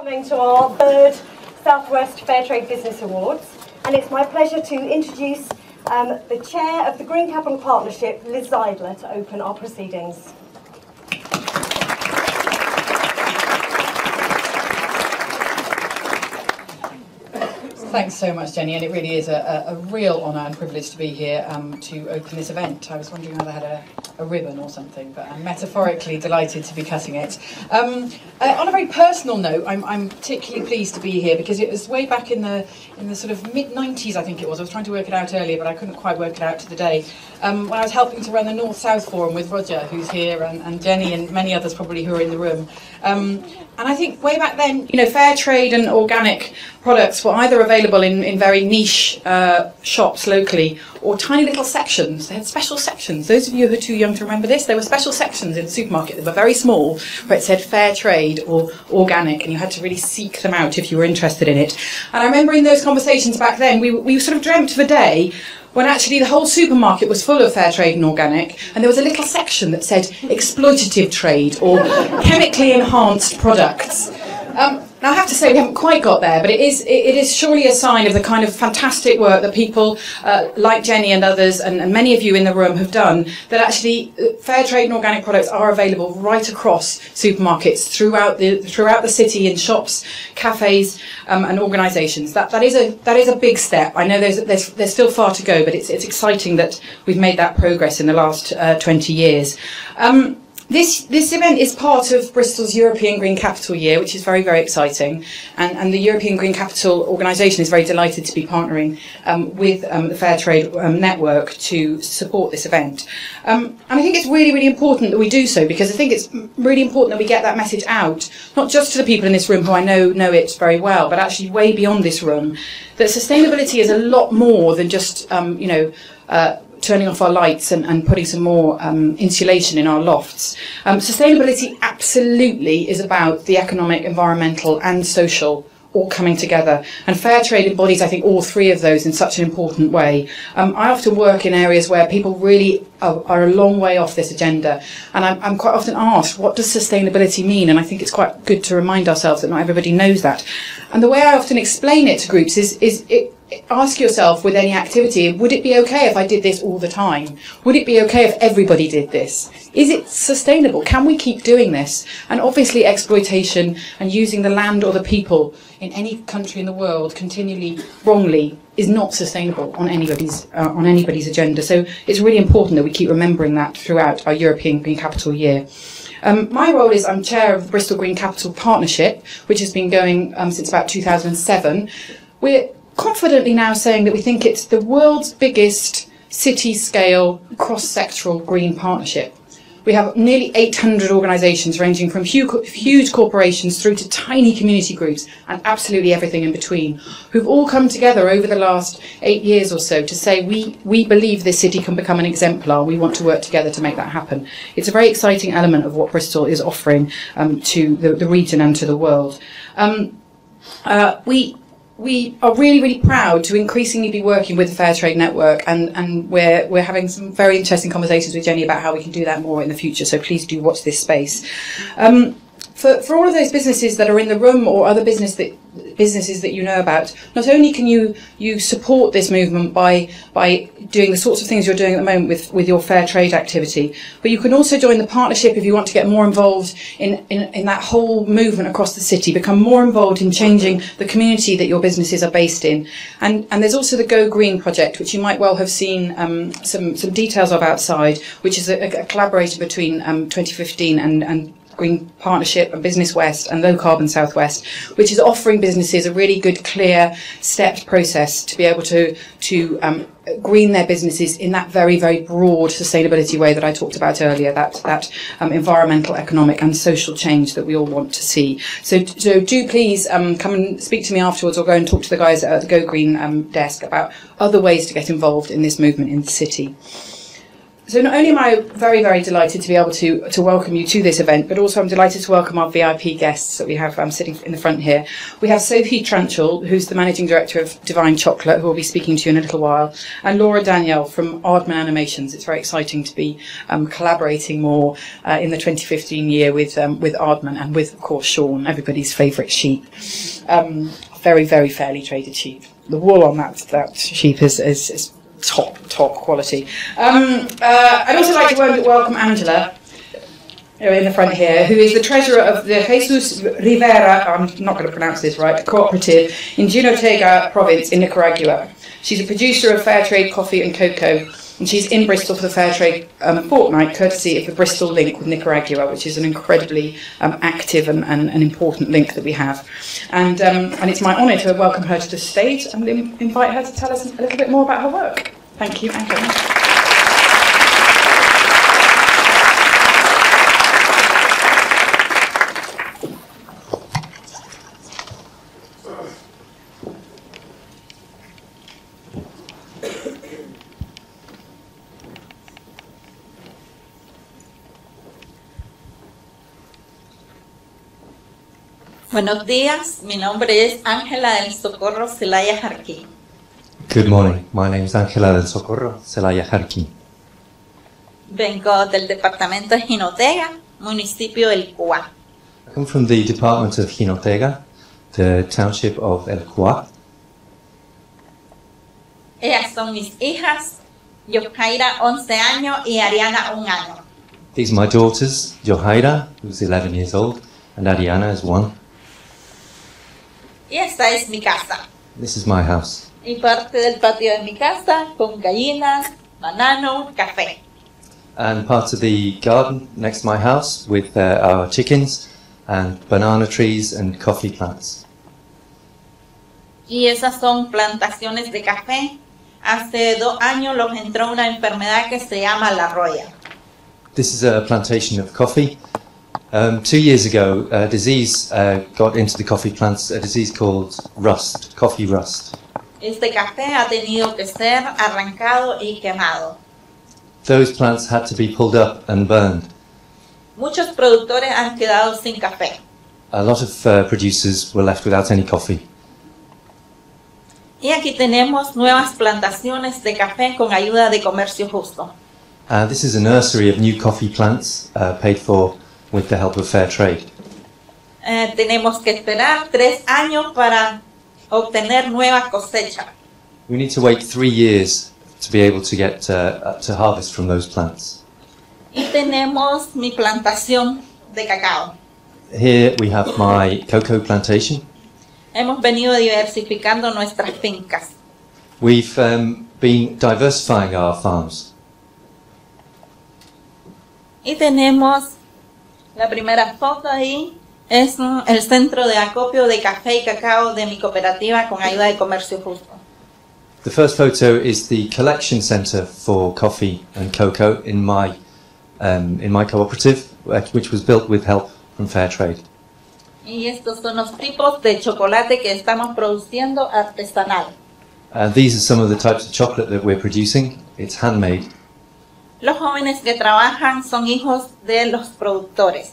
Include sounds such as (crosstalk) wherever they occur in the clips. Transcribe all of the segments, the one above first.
Coming to our third Southwest Fairtrade Business Awards, and it's my pleasure to introduce um, the chair of the Green Capital Partnership, Liz Zeidler, to open our proceedings. Thanks so much, Jenny, and it really is a, a, a real honour and privilege to be here um, to open this event. I was wondering whether I had a, a ribbon or something, but I'm metaphorically delighted to be cutting it. Um, uh, on a very personal note, I'm, I'm particularly pleased to be here because it was way back in the in the sort of mid 90s, I think it was. I was trying to work it out earlier, but I couldn't quite work it out to the day. Um, when I was helping to run the North South Forum with Roger, who's here, and, and Jenny, and many others probably who are in the room. Um, and I think way back then, you know, fair trade and organic products were either available in, in very niche uh, shops locally or tiny little sections. They had special sections. Those of you who are too young to remember this, there were special sections in the supermarket that were very small where it said fair trade or organic, and you had to really seek them out if you were interested in it. And I remember in those conversations back then, we, we sort of dreamt of a day when actually the whole supermarket was full of fair trade and organic, and there was a little section that said exploitative trade or chemically enhanced products. Um, now, I have to say, we haven't quite got there, but it is, it is surely a sign of the kind of fantastic work that people uh, like Jenny and others, and, and, many of you in the room, have done, that actually uh, fair trade and organic products are available right across supermarkets throughout the, throughout the city in shops, cafes, um, and organisations. That, that, is a, that is a big step. I know there's, there's, there's still far to go, but it's, it's exciting that we've made that progress in the last uh, 20 years. Um, this, this event is part of Bristol's European Green Capital Year, which is very, very exciting. And, and the European Green Capital organisation is very delighted to be partnering um, with um, the Fair Trade um, Network to support this event. Um, and I think it's really, really important that we do so because I think it's really important that we get that message out, not just to the people in this room who I know know it very well, but actually way beyond this room, that sustainability is a lot more than just, um, you know, uh, turning off our lights and, and putting some more um, insulation in our lofts. Um, sustainability absolutely is about the economic, environmental, and social all coming together. And fair trade embodies, I think, all three of those in such an important way. Um, I often work in areas where people really are, are a long way off this agenda. And I'm, I'm, quite often asked, what does sustainability mean? And I think it's quite good to remind ourselves that not everybody knows that. And the way I often explain it to groups is, is it, ask yourself with any activity, would it be okay if I did this all the time? Would it be okay if everybody did this? Is it sustainable? Can we keep doing this? And obviously exploitation and using the land or the people in any country in the world continually wrongly is not sustainable on anybody's uh, on anybody's agenda. So it's really important that we keep remembering that throughout our European Green Capital Year. Um, my role is I'm chair of the Bristol Green Capital Partnership, which has been going um, since about 2007. We're confidently now saying that we think it's the world's biggest city scale cross sectoral green partnership. We have nearly 800 organisations ranging from huge corporations through to tiny community groups and absolutely everything in between, who've all come together over the last eight years or so to say we, we believe this city can become an exemplar. We want to work together to make that happen. It's a very exciting element of what Bristol is offering um, to the, the, region and to the world. Um, uh, we we are really, really proud to increasingly be working with the Fair Trade Network, and, and we're, we're having some very interesting conversations with Jenny about how we can do that more in the future. So please do watch this space. Um, for, for all of those businesses that are in the room or other business that, businesses that you know about, not only can you, you support this movement by, by doing the sorts of things you're doing at the moment with, with your fair trade activity, but you can also join the partnership if you want to get more involved in, in, in that whole movement across the city, become more involved in changing the community that your businesses are based in. And, and there's also the Go Green project, which you might well have seen um, some, some details of outside, which is a, a collaboration between um, 2015 and, and Green Partnership and Business West and Low Carbon Southwest, which is offering businesses a really good, clear, stepped process to be able to to um, green their businesses in that very, very broad sustainability way that I talked about earlier, that, that um, environmental, economic and social change that we all want to see. So, so do please um, come and speak to me afterwards or go and talk to the guys at the Go Green um, desk about other ways to get involved in this movement in the city. So not only am I very, very delighted to be able to, to welcome you to this event, but also I'm delighted to welcome our VIP guests that we have um, sitting in the front here. We have Sophie Tranchell, who's the Managing Director of Divine Chocolate, who will be speaking to you in a little while, and Laura Danielle from Aardman Animations. It's very exciting to be um, collaborating more uh, in the 2015 year with, um, with Aardman and with, of course, Shaun, everybody's favourite sheep. Um, very, very fairly traded sheep. The wool on that, that sheep is, is, is top, top quality. Um, uh, I'd also like to welcome Angela in the front here, who is the treasurer of the Jesus Rivera, I'm not going to pronounce this right, cooperative in Junotega province in Nicaragua. She's a producer of fair trade coffee and cocoa, and she's in Bristol for the Fair Trade um, fortnight, courtesy of the Bristol link with Nicaragua, which is an incredibly um, active and, and, and, important link that we have. And, um, and it's my honour to welcome her to the stage and invite her to tell us a little bit more about her work. Thank you. Buenos días, mi nombre es Ángela del Socorro Celaya Jarquín. Good morning, my name is Ángela del Socorro Celaya Jarquín. Vengo del departamento de Jinotega, municipio del Cuá. I come from the department of Jinotega, the township of El Cuá. Ellas son mis hijas, Yohaira 11 años y Ariana 1 año. These are my daughters, Yohaira, who's 11 years old, and Ariana is 1. Y esta es mi casa. This is my house. Y parte del patio de mi casa con gallinas, banano, café. And part of the garden next to my house with uh, our chickens and banana trees and coffee plants. Y esas son plantaciones de café. Hace dos años los entró una enfermedad que se llama la roya. This is a plantation of coffee um, two years ago, a disease uh, got into the coffee plants, a disease called rust, coffee rust. Este café ha tenido que ser arrancado y quemado. Those plants had to be pulled up and burned. Muchos productores han quedado sin café. A lot of uh, producers were left without any coffee. Y aquí tenemos nuevas plantaciones de café con ayuda de comercio justo. Uh, this is a nursery of new coffee plants uh, paid for with the help of fair trade. Eh, tenemos que esperar tres años para obtener nueva cosecha. We need to wait three years to be able to get uh, to harvest from those plants. Y tenemos mi plantación de cacao. Here we have my cocoa plantation. Hemos venido diversificando nuestras fincas. We've um, been diversifying our farms. Y tenemos la primera foto ahí es el centro de acopio de café y cacao de mi cooperativa con ayuda de comercio justo. The first photo is the collection center for coffee and cocoa in my um, in my cooperative, which was built with help from Fair Trade. Y estos son los tipos de chocolate que estamos produciendo artesanal. Uh, these are some of the types of chocolate that we're producing. It's handmade. Los jóvenes que trabajan son hijos de los productores.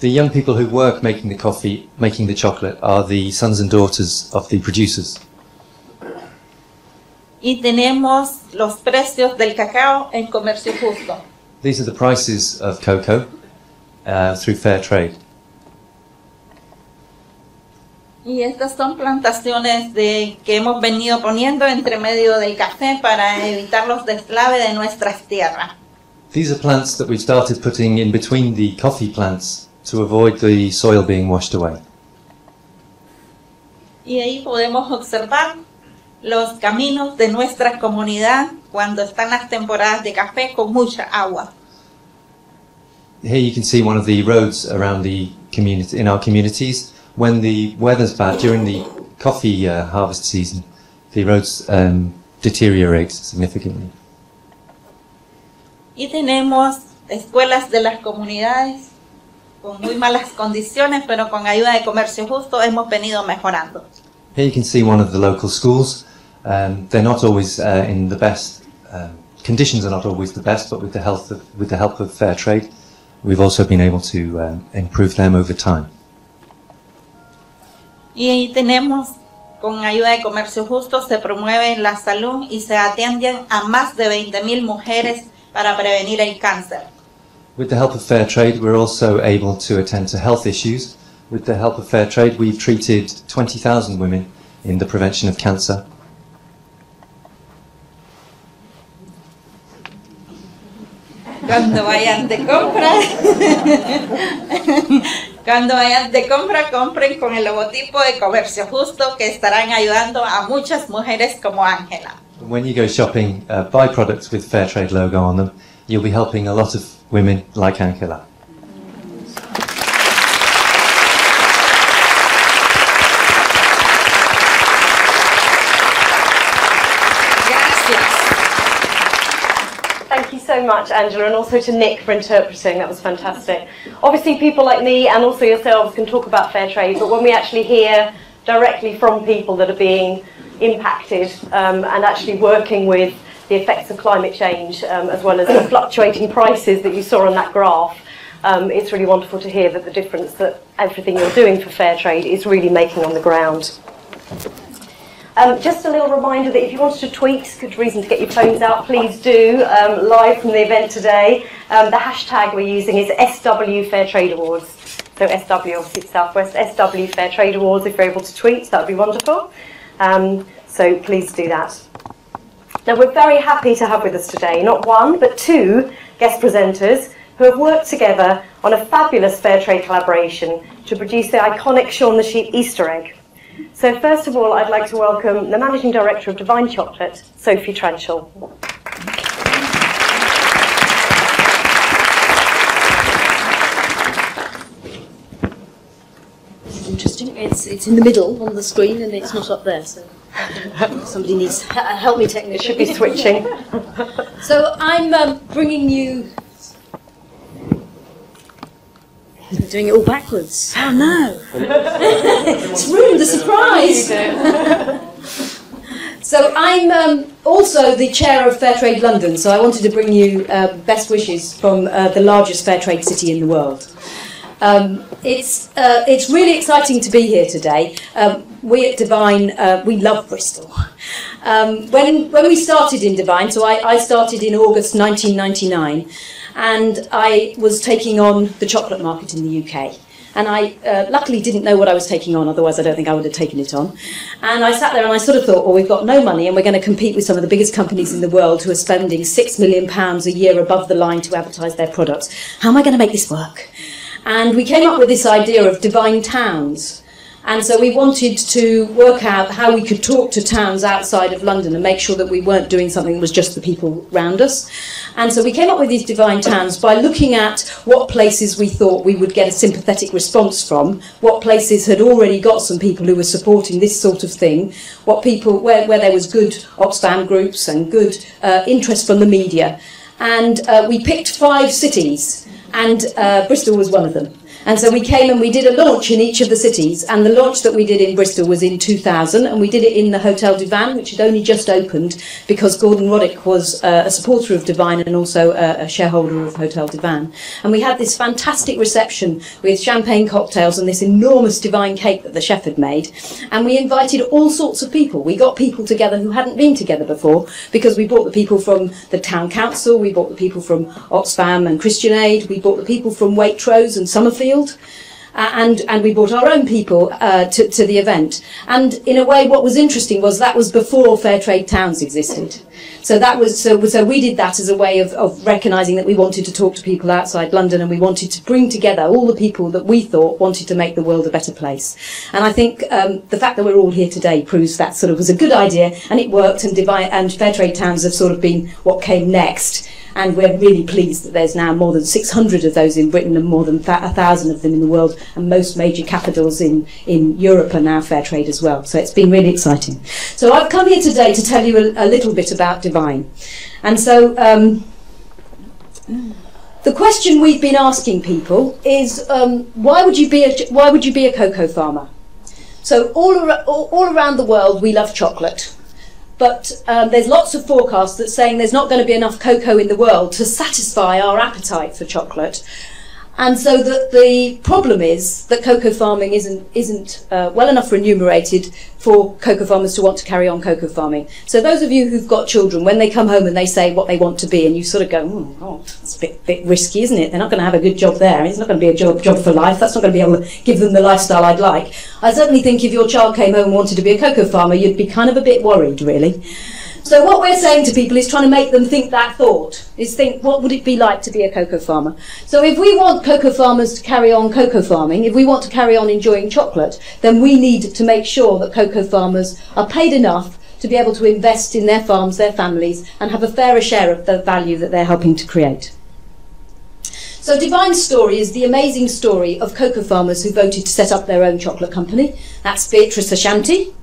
The young people who work making the coffee, making the chocolate, are the sons and daughters of the producers. Y tenemos los precios del cacao en comercio justo. These are the prices of cocoa uh, through fair trade. Y estas son plantaciones de, que hemos venido poniendo entre medio del café para evitar los deslaves de nuestras tierras. These are plants that we've started putting in between the coffee plants to avoid the soil being washed away. Y ahí podemos observar los caminos de nuestra comunidad cuando están las temporadas de café con mucha agua. Here you can see one of the roads around the community in our communities when the weather's bad during the coffee uh, harvest season, the roads um, deteriorate significantly. Y tenemos escuelas de las comunidades con muy malas condiciones, pero con ayuda de comercio justo hemos venido mejorando. Here you can see one of the local schools. Um, they're not always uh, in the best um, conditions are not always the best, but with the, health of, with the help of fair trade, we've also been able to um, improve them over time. Y tenemos, con ayuda de comercio justo, se promueve la salud y se atienden a más de 20.000 mujeres para prevenir el cáncer. With the help of fair trade, we're also able to attend to health issues. With the help of fair trade, we've treated 20,000 women in the prevention of cancer. Cuando vayan de compra, (laughs) cuando vayan de compra, compren con el logotipo de Comercio Justo que estarán ayudando a muchas mujeres como Ángela. When you go shopping, uh, buy products with fair trade logo on them. You'll be helping a lot of women like Angela. So much, Angela, and also to Nick for interpreting. That was fantastic. Obviously, people like me and also yourselves can talk about fair trade, but when we actually hear directly from people that are being impacted um, and actually working with the effects of climate change, um, as well as the fluctuating prices that you saw on that graph, um, it's really wonderful to hear that the difference that everything you're doing for fair trade is really making on the ground. Um, just a little reminder that if you wanted to tweet, good reason to get your phones out, please do, um, live from the event today. Um, the hashtag we're using is SW Fair Trade Awards. So SW, obviously it's Southwest, SW Fair Trade Awards, if you're able to tweet, that would be wonderful. Um, so please do that. Now we're very happy to have with us today, not one, but two guest presenters who have worked together on a fabulous fair trade collaboration to produce the iconic Shaun the Sheep Easter egg. So first of all, I'd like to welcome the Managing Director of Divine Chocolate, Sophie Tranchell. Interesting. It's it's in the middle on the screen and it's not up there. So somebody needs help me It technically. should be switching. So I'm um, bringing you. I'm doing it all backwards. Oh no! (laughs) it's ruined the surprise. (laughs) So I'm um, also the chair of Fair Trade London. So I wanted to bring you uh, best wishes from uh, the largest fair trade city in the world. Um, it's uh, it's really exciting to be here today. Um, we at Divine uh, we love Bristol. Um, when when we started in Divine, so I, I started in August 1999, and I was taking on the chocolate market in the UK. And I uh, luckily didn't know what I was taking on, otherwise I don't think I would have taken it on. And I sat there and I sort of thought, well, we've got no money and we're going to compete with some of the biggest companies in the world who are spending six million pounds a year above the line to advertise their products. How am I going to make this work? And we came up with this idea of divine towns. And so we wanted to work out how we could talk to towns outside of London and make sure that we weren't doing something that was just the people around us. And so we came up with these divine towns by looking at what places we thought we would get a sympathetic response from, what places had already got some people who were supporting this sort of thing, what people where, where there was good Oxfam groups and good uh, interest from the media. And uh, we picked five cities, and uh, Bristol was one of them. And so we came and we did a launch in each of the cities, and the launch that we did in Bristol was in 2000, and we did it in the Hotel du Vin, which had only just opened because Gordon Roddick was uh, a supporter of Divine and also uh, a shareholder of Hotel du Vin. And we had this fantastic reception with champagne cocktails and this enormous Divine cake that the chef had made, and we invited all sorts of people. We got people together who hadn't been together before because we brought the people from the town council, we brought the people from Oxfam and Christian Aid, we brought the people from Waitrose and Somerfield. Uh, and and we brought our own people uh, to, to the event. And in a way, what was interesting was that was before Fair Trade Towns existed. So that was so. So we did that as a way of, of recognising that we wanted to talk to people outside London, and we wanted to bring together all the people that we thought wanted to make the world a better place. And I think um, the fact that we're all here today proves that sort of was a good idea, and it worked. And and Fair Trade Towns have sort of been what came next. And we're really pleased that there's now more than 600 of those in Britain and more than th- 1,000 of them in the world. And most major capitals in, in Europe are now fair trade as well. So it's been really exciting. So I've come here today to tell you a, a little bit about Divine. And so um, the question we've been asking people is um, why, would you be a, why would you be a cocoa farmer? So all, ar- all, all around the world we love chocolate. But um, there's lots of forecasts that saying there's not going to be enough cocoa in the world to satisfy our appetite for chocolate. And so that the problem is that cocoa farming isn't, isn't uh, well enough remunerated for cocoa farmers to want to carry on cocoa farming. So those of you who've got children, when they come home and they say what they want to be, and you sort of go, oh, oh that's a bit, bit risky, isn't it? They're not going to have a good job there. It's not going to be a job, job for life. That's not going to be able to give them the lifestyle I'd like. I certainly think if your child came home and wanted to be a cocoa farmer, you'd be kind of a bit worried, really. So what we're saying to people is trying to make them think that thought, is think what would it be like to be a cocoa farmer. So if we want cocoa farmers to carry on cocoa farming, if we want to carry on enjoying chocolate, then we need to make sure that cocoa farmers are paid enough to be able to invest in their farms, their families, and have a fairer share of the value that they're helping to create. So Divine's story is the amazing story of cocoa farmers who voted to set up their own chocolate company. That's Beatrice Ashanti,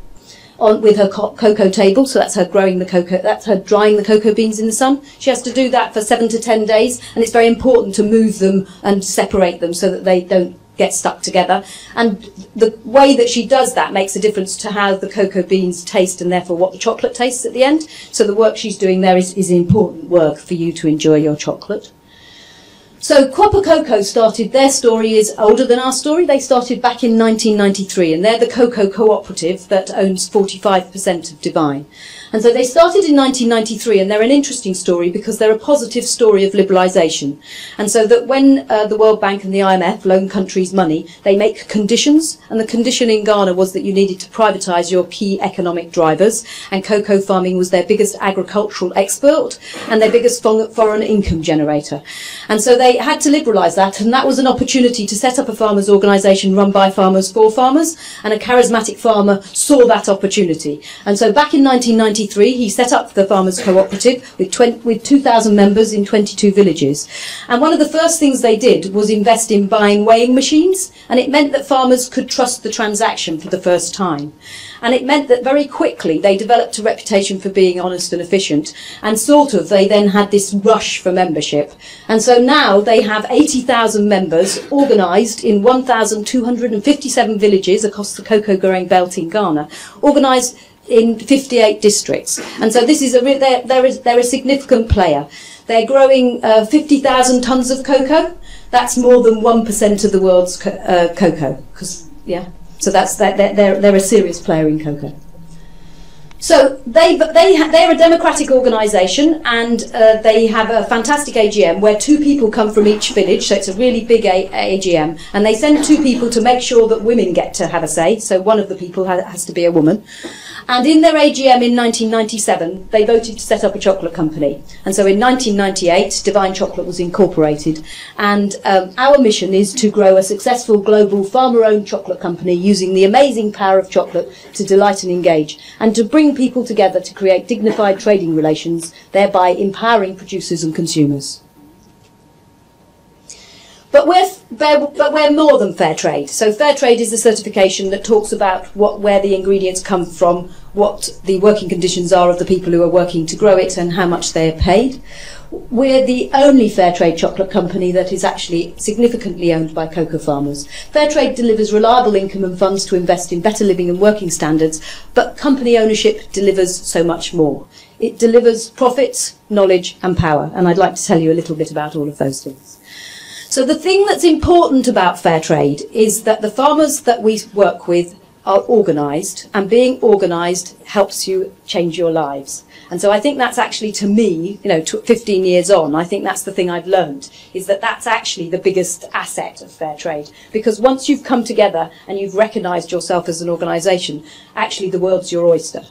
on with her co- cocoa table. So that's her growing the cocoa. That's her drying the cocoa beans in the sun. She has to do that for seven to ten days, and it's very important to move them and separate them so that they don't get stuck together. And the way that she does that makes a difference to how the cocoa beans taste and therefore what the chocolate tastes at the end. So the work she's doing there is, is important work for you to enjoy your chocolate. So Kuapa Kokoo Cocoa started, their story is older than our story. They started back in 1993 and they're the cocoa cooperative that owns 45% of Divine. And so they started in 1993 and they're an interesting story because they're a positive story of liberalisation. And so that when uh, the World Bank and the IMF loan countries money, they make conditions. And the condition in Ghana was that you needed to privatise your key economic drivers. And cocoa farming was their biggest agricultural export and their biggest foreign income generator. And so they had to liberalise that. And that was an opportunity to set up a farmers' organisation run by farmers for farmers. And a charismatic farmer saw that opportunity. And so back in 1990, 1993, he set up the Farmers Cooperative with, 20, with 2,000 members in 22 villages. And one of the first things they did was invest in buying weighing machines, and it meant that farmers could trust the transaction for the first time. And it meant that very quickly they developed a reputation for being honest and efficient, and sort of they then had this rush for membership. And so now they have 80,000 members organised in 1,257 villages across the cocoa growing belt in Ghana, organised in 58 districts. And so this is a they're, they're, a, they're a significant player. They're growing uh, 50,000 tons of cocoa. That's more than 1% of the world's co- uh, cocoa. Cause, yeah, so that's they're, they're, they're a serious player in cocoa. So they, they, they're a democratic organisation and uh, they have a fantastic AGM where two people come from each village, so it's a really big a- AGM, and they send two people to make sure that women get to have a say, so one of the people ha- has to be a woman. And in their AGM in 1997, they voted to set up a chocolate company. And so in 1998, Divine Chocolate was incorporated. And um, our mission is to grow a successful global farmer owned chocolate company using the amazing power of chocolate to delight and engage, and to bring people together to create dignified trading relations, thereby empowering producers and consumers. But we're, but we're more than fair trade. So fair trade is a certification that talks about what, where the ingredients come from, what the working conditions are of the people who are working to grow it and how much they are paid. We're the only fair trade chocolate company that is actually significantly owned by cocoa farmers. Fair trade delivers reliable income and funds to invest in better living and working standards, but company ownership delivers so much more. It delivers profits, knowledge and power, and I'd like to tell you a little bit about all of those things. So the thing that's important about fair trade is that the farmers that we work with are organised, and being organised helps you change your lives. And so I think that's actually, to me, you know, 15 years on, I think that's the thing I've learned, is that that's actually the biggest asset of fair trade. Because once you've come together and you've recognised yourself as an organisation, actually the world's your oyster.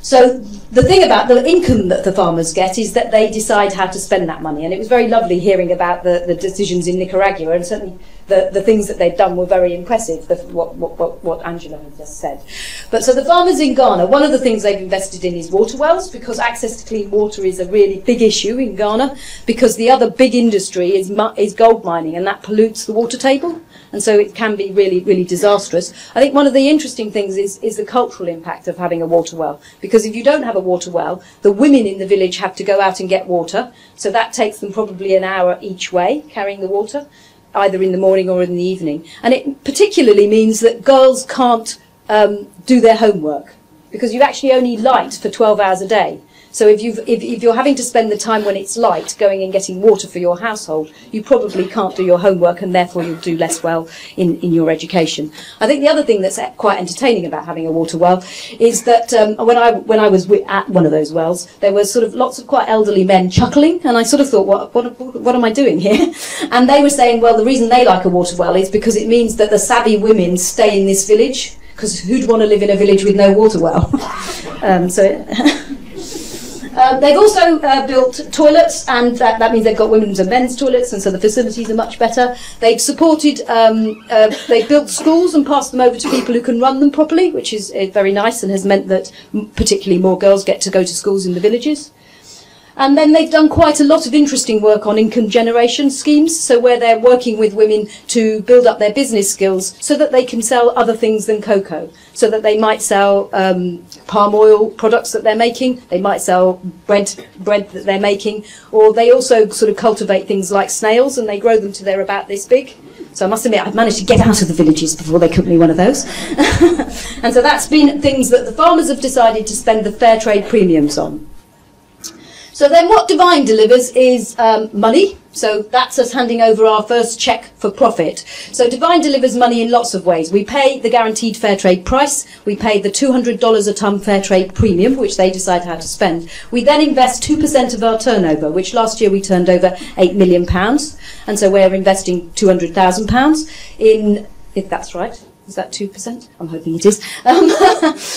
So the thing about the income that the farmers get is that they decide how to spend that money. And it was very lovely hearing about the, the decisions in Nicaragua, and certainly the, the things that they've done were very impressive, the, what, what, what Angela had just said. But so the farmers in Ghana, one of the things they've invested in is water wells, because access to clean water is a really big issue in Ghana, because the other big industry is, is gold mining, and that pollutes the water table and so it can be really, really disastrous. I think one of the interesting things is, is the cultural impact of having a water well, because if you don't have a water well, the women in the village have to go out and get water, so that takes them probably an hour each way carrying the water, either in the morning or in the evening. And it particularly means that girls can't um, do their homework because you actually only light for 12 hours a day. So if, you've, if, if you're having to spend the time when it's light going and getting water for your household, you probably can't do your homework and therefore you'll do less well in, in your education. I think the other thing that's quite entertaining about having a water well is that um, when, I, when I was at one of those wells, there were sort of lots of quite elderly men chuckling and I sort of thought, what, what, what am I doing here? (laughs) And they were saying, well, the reason they like a water well is because it means that the savvy women stay in this village because who'd want to live in a village with no water well? (laughs) um, so. (laughs) Um, they've also uh, built toilets, and that, that means they've got women's and men's toilets, and so the facilities are much better. They've supported, um, uh, they've built schools and passed them over to people who can run them properly, which is uh, very nice and has meant that particularly more girls get to go to schools in the villages. And then they've done quite a lot of interesting work on income generation schemes, so where they're working with women to build up their business skills so that they can sell other things than cocoa. So that they might sell um, palm oil products that they're making, they might sell bread, bread that they're making, or they also sort of cultivate things like snails and they grow them to they're about this big. So I must admit, I've managed to get out of the villages before they cooked me one of those. (laughs) and so that's been things that the farmers have decided to spend the fair trade premiums on. So then what Divine delivers is um, money. So that's us handing over our first cheque for profit. So Divine delivers money in lots of ways. We pay the guaranteed fair trade price. We pay the $200 a tonne fair trade premium, which they decide how to spend. We then invest 2% of our turnover, which last year we turned over £8 million. And so we're investing £200,000 in, if that's right, is that 2%? I'm hoping it is. Um,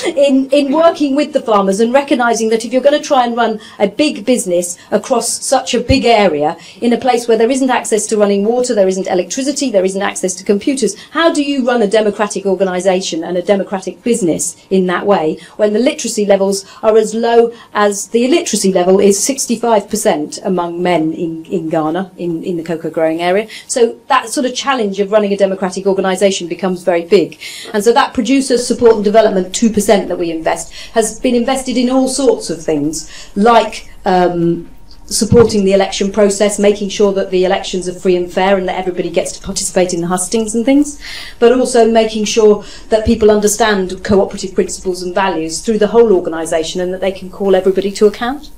(laughs) in, in working with the farmers and recognising that if you're going to try and run a big business across such a big area in a place where there isn't access to running water, there isn't electricity, there isn't access to computers, how do you run a democratic organisation and a democratic business in that way when the literacy levels are as low as the illiteracy level is 65% among men in, in Ghana, in, in the cocoa growing area? So that sort of challenge of running a democratic organisation becomes very big big. And so that producer support and development 2% that we invest has been invested in all sorts of things, like um, supporting the election process, making sure that the elections are free and fair and that everybody gets to participate in the hustings and things, but also making sure that people understand cooperative principles and values through the whole organisation and that they can call everybody to account.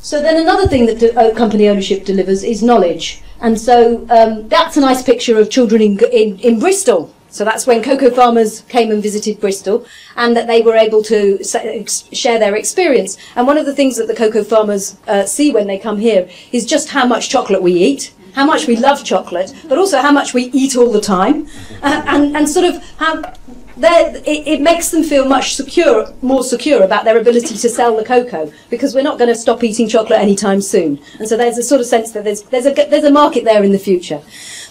So then another thing that uh, company ownership delivers is knowledge. And so um, that's a nice picture of children in, in, in Bristol. So that's when cocoa farmers came and visited Bristol and that they were able to share their experience. And one of the things that the cocoa farmers uh, see when they come here is just how much chocolate we eat, how much we love chocolate, but also how much we eat all the time, uh, (laughs) and, and sort of how it, it makes them feel much secure, more secure about their ability to sell the cocoa because we're not going to stop eating chocolate anytime soon. And so there's a sort of sense that there's, there's, a, there's a market there in the future.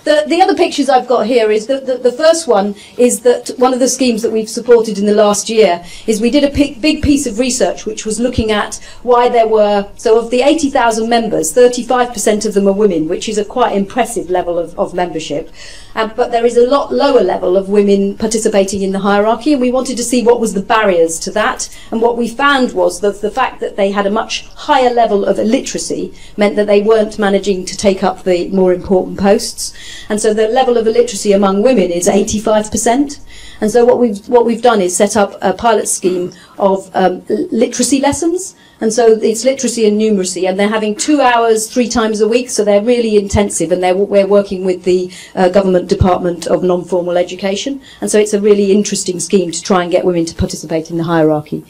The, the other pictures I've got here is that the, the first one is that one of the schemes that we've supported in the last year is we did a big piece of research which was looking at why there were, so of the 80,000 members, 35% of them are women, which is a quite impressive level of, of membership. Um, but there is a lot lower level of women participating in the hierarchy, and we wanted to see what was the barriers to that. And what we found was that the fact that they had a much higher level of illiteracy meant that they weren't managing to take up the more important posts. And so the level of illiteracy among women is 85%. And so what we've what we've done is set up a pilot scheme of um, literacy lessons. And so it's literacy and numeracy, and they're having two hours three times a week, so they're really intensive. And we're working with the uh, government department of non-formal education, and so it's a really interesting scheme to try and get women to participate in the hierarchy.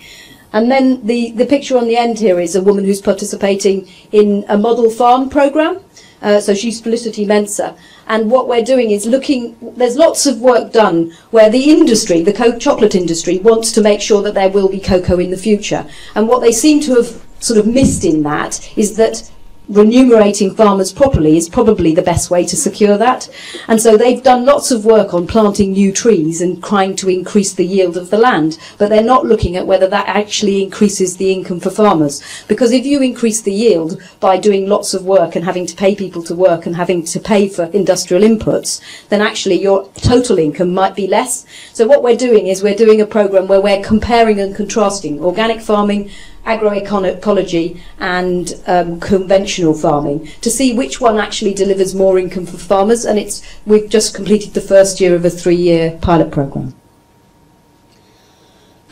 And then the, the picture on the end here is a woman who's participating in a model farm program. Uh, so she's Felicity Mensah. And what we're doing is looking, there's lots of work done where the industry, the co- chocolate industry, wants to make sure that there will be cocoa in the future. And what they seem to have sort of missed in that is that remunerating farmers properly is probably the best way to secure that. And so they've done lots of work on planting new trees and trying to increase the yield of the land, but they're not looking at whether that actually increases the income for farmers. Because if you increase the yield by doing lots of work and having to pay people to work and having to pay for industrial inputs, then actually your total income might be less. So what we're doing is we're doing a program where we're comparing and contrasting organic farming agroecology and um, conventional farming to see which one actually delivers more income for farmers. And it's we've just completed the first year of a three-year pilot program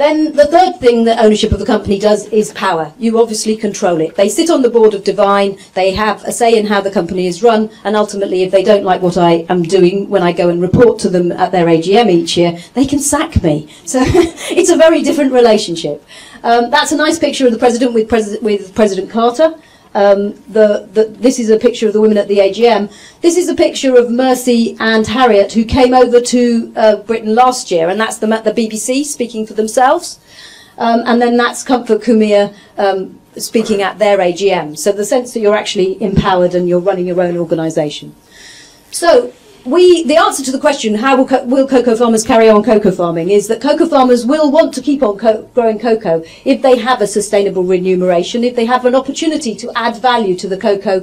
Then the third thing that ownership of the company does is power. You obviously control it. They sit on the board of Divine, they have a say in how the company is run, and ultimately, if they don't like what I am doing when I go and report to them at their AGM each year, they can sack me. So (laughs) it's a very different relationship. Um, that's a nice picture of the president with, Pres- with President Carter. Um, the, the, this is a picture of the women at the AGM. This is a picture of Mercy and Harriet, who came over to uh, Britain last year, and that's them at the BBC speaking for themselves. Um, and then that's Comfort Kumia um, speaking at their AGM. So the sense that you're actually empowered and you're running your own organisation. So we, the answer to the question, how will, co- will cocoa farmers carry on cocoa farming, is that cocoa farmers will want to keep on co- growing cocoa if they have a sustainable remuneration, if they have an opportunity to add value to the cocoa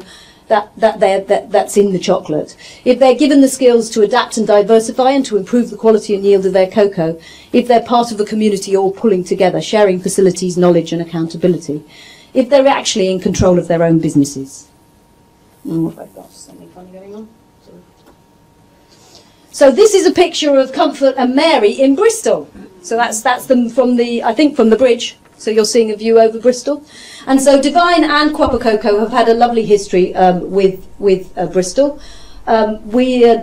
that, that, that, that's in the chocolate. If they're given the skills to adapt and diversify and to improve the quality and yield of their cocoa, if they're part of a community all pulling together, sharing facilities, knowledge and accountability, if they're actually in control of their own businesses. Mm, what have I got? Something funny going on? So this is a picture of Comfort and Mary in Bristol. So that's that's them from the I think from the bridge. So you're seeing a view over Bristol, and so Divine and Kuapa Kokoo have had a lovely history um, with with uh, Bristol. Um, we, uh,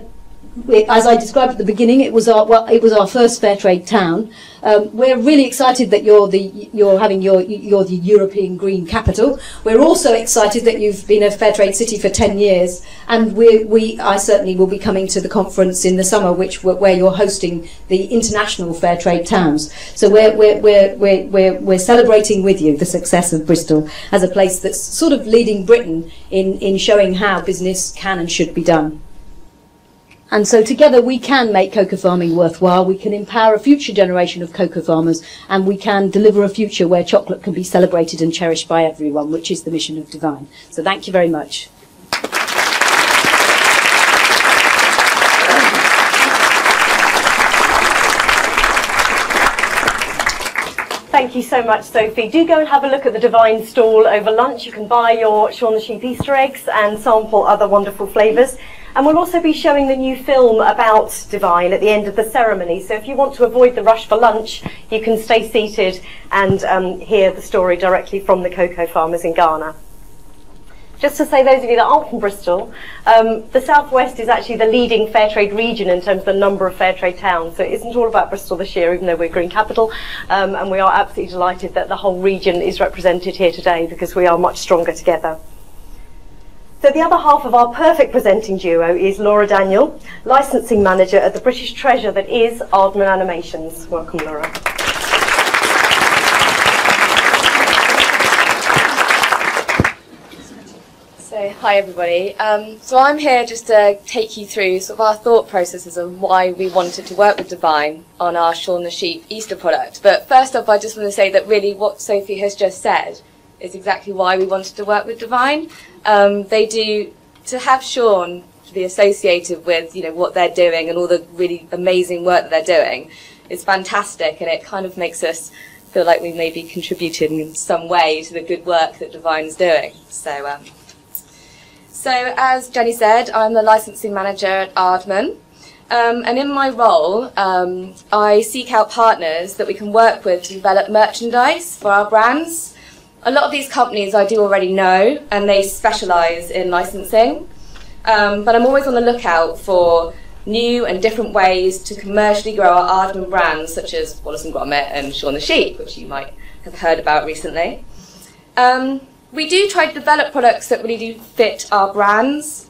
we, as I described at the beginning, it was our well, it was our first fair trade town. Um, we're really excited that you're the you're having your you're the European Green Capital. We're also excited that you've been a fair trade city for ten years, and we we I certainly will be coming to the conference in the summer, which where you're hosting the international fair trade towns. So we're we're we're we're we're, we're celebrating with you the success of Bristol as a place that's sort of leading Britain in in showing how business can and should be done. And so together we can make cocoa farming worthwhile, we can empower a future generation of cocoa farmers, and we can deliver a future where chocolate can be celebrated and cherished by everyone, which is the mission of Divine. So thank you very much. Thank you so much, Sophie. Do go and have a look at the Divine stall over lunch. You can buy your Shaun the Sheep Easter eggs and sample other wonderful flavours. And we'll also be showing the new film about Divine at the end of the ceremony. So if you want to avoid the rush for lunch, you can stay seated and um, hear the story directly from the cocoa farmers in Ghana. Just to say, those of you that aren't from Bristol, um, the Southwest is actually the leading fair trade region in terms of the number of fair trade towns. So it isn't all about Bristol this year, even though we're Green Capital. Um, and we are absolutely delighted that the whole region is represented here today because we are much stronger together. So the other half of our perfect presenting duo is Laura Daniel, licensing manager at the British treasure that is Aardman Animations. Welcome, Laura. So, hi everybody. Um, so I'm here just to take you through sort of our thought processes of why we wanted to work with Divine on our Shaun the Sheep Easter product. But first off, I just want to say that really what Sophie has just said is exactly why we wanted to work with Divine. Um, they do to have Shaun be associated with you know what they're doing and all the really amazing work that they're doing is fantastic, and it kind of makes us feel like we may be contributing in some way to the good work that Divine's doing. So. Um, so, as Jenny said, I'm the licensing manager at Aardman. Um, and in my role, um, I seek out partners that we can work with to develop merchandise for our brands. A lot of these companies I do already know, and they specialise in licensing. Um, but I'm always on the lookout for new and different ways to commercially grow our Aardman brands, such as Wallace and Gromit and Shaun the Sheep, which you might have heard about recently. Um, we do try to develop products that really do fit our brands.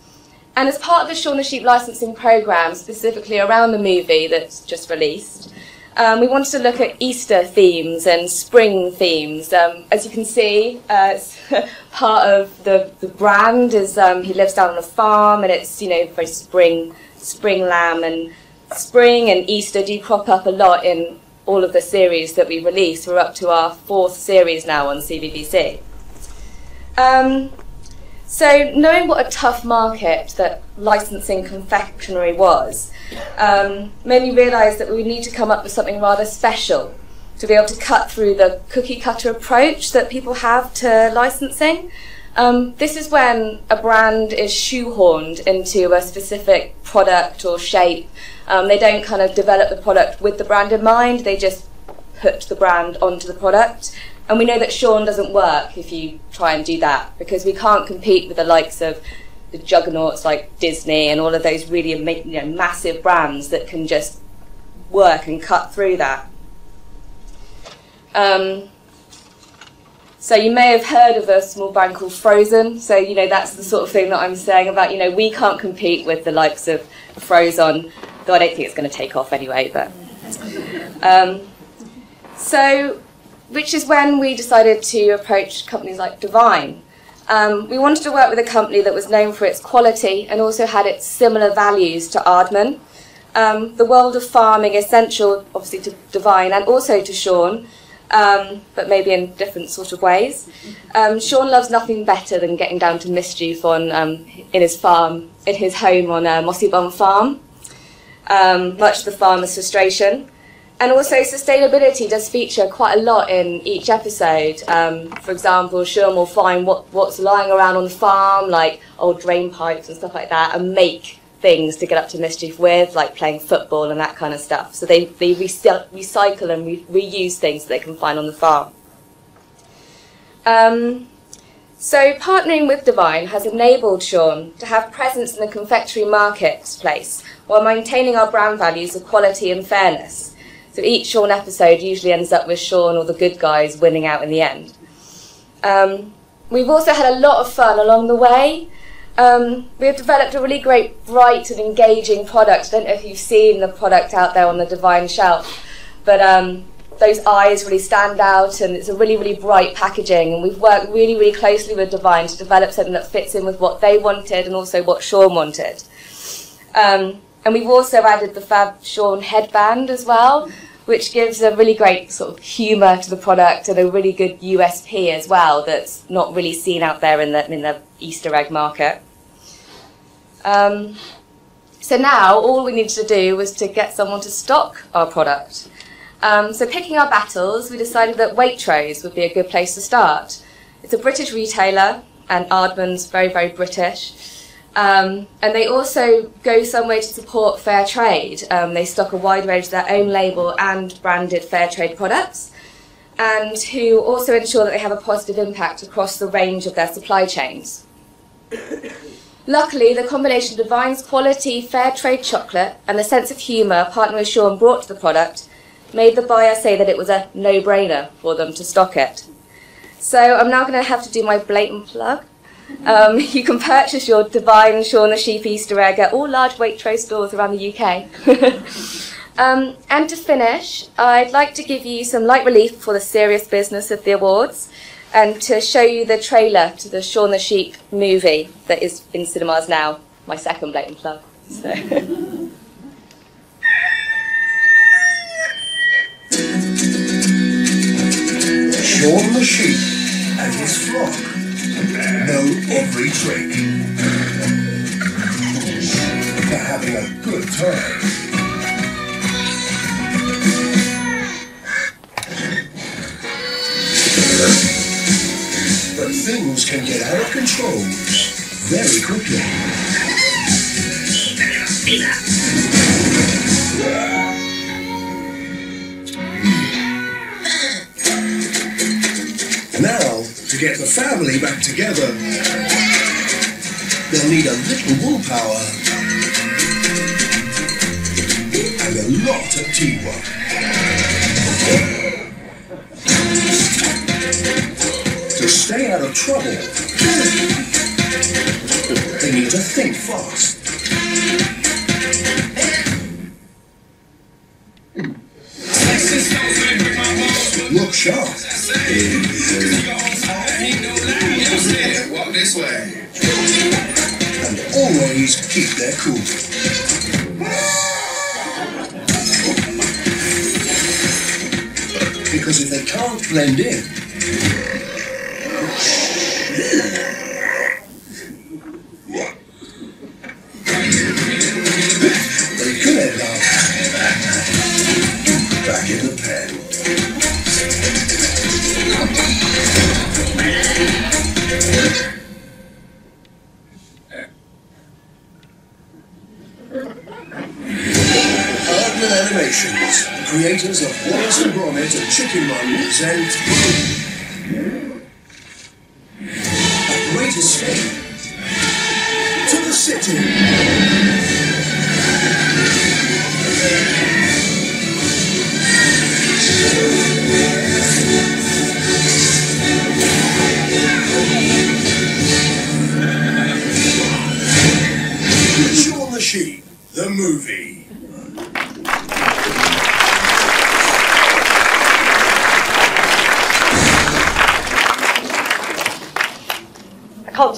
And as part of the Shaun the Sheep licensing program, specifically around the movie that's just released, um, we wanted to look at Easter themes and spring themes. Um, as you can see, uh, (laughs) part of the, the brand is um, he lives down on a farm, and it's you know very spring, spring lamb, and spring and Easter do crop up a lot in all of the series that we release. We're up to our fourth series now on CBBC. Um, so, knowing what a tough market that licensing confectionery was, um, made me realise that we need to come up with something rather special to be able to cut through the cookie cutter approach that people have to licensing. Um, this is when a brand is shoehorned into a specific product or shape. Um, they don't kind of develop the product with the brand in mind, they just put the brand onto the product. And we know that Shaun doesn't work if you try and do that because we can't compete with the likes of the juggernauts like Disney and all of those really you know, massive brands that can just work and cut through that. Um, so you may have heard of a small brand called Frozen. So you know that's the sort of thing that I'm saying about you know we can't compete with the likes of Frozen. Though I don't think it's going to take off anyway. But um, so which is when we decided to approach companies like Divine. Um, we wanted to work with a company that was known for its quality and also had its similar values to Aardman. Um, the world of farming essential, obviously, to Divine and also to Shaun, um, but maybe in different sort of ways. Um, Shaun loves nothing better than getting down to mischief on um, in his farm, in his home on uh, Mossy Bottom Farm, um, much to the farmer's frustration. And also sustainability does feature quite a lot in each episode. Um, for example, Shaun will find what, what's lying around on the farm, like old drain pipes and stuff like that, and make things to get up to mischief with, like playing football and that kind of stuff. So they, they recycle and re reuse things that they can find on the farm. Um, so partnering with Divine has enabled Shaun to have presence in the confectionery marketplace while maintaining our brand values of quality and fairness. So each Shaun episode usually ends up with Shaun or the good guys winning out in the end. Um, we've also had a lot of fun along the way. Um, we've developed a really great, bright and engaging product. I don't know if you've seen the product out there on the Divine shelf, but um, those eyes really stand out and it's a really, really bright packaging. And we've worked really, really closely with Divine to develop something that fits in with what they wanted and also what Shaun wanted. Um, and we've also added the Fab Shaun headband as well, which gives a really great sort of humour to the product and a really good USP as well that's not really seen out there in the, in the Easter egg market. Um, so now all we needed to do was to get someone to stock our product. Um, so picking our battles, we decided that Waitrose would be a good place to start. It's a British retailer and Aardman's very, very British. Um, and they also go some way to support fair trade. Um, they stock a wide range of their own label and branded fair trade products, and who also ensure that they have a positive impact across the range of their supply chains. (coughs) Luckily, the combination of Divine's quality fair trade chocolate and the sense of humour partner with Sean brought to the product made the buyer say that it was a no-brainer for them to stock it. So I'm now going to have to do my blatant plug. Um, (laughs) you can purchase your Divine the Sheep Easter egg at all large Waitrose stores around the UK. (laughs) um, and to finish, I'd like to give you some light relief for the serious business of the awards and to show you the trailer to the the Sheep movie that is in cinemas now, my second blatant plug. So. (laughs) Shaun the Sheep and his flock know every trick They're having a good time. But things can get out of control very quickly. Now, to get the family back together, they'll need a little willpower and a lot of teamwork. To stay out of trouble, they need to think fast. Look sharp. Walk this way. and always keep their cool. Because if they can't blend in, creators of Wallace and Gromit and Chicken Run present A Great Escape to the City.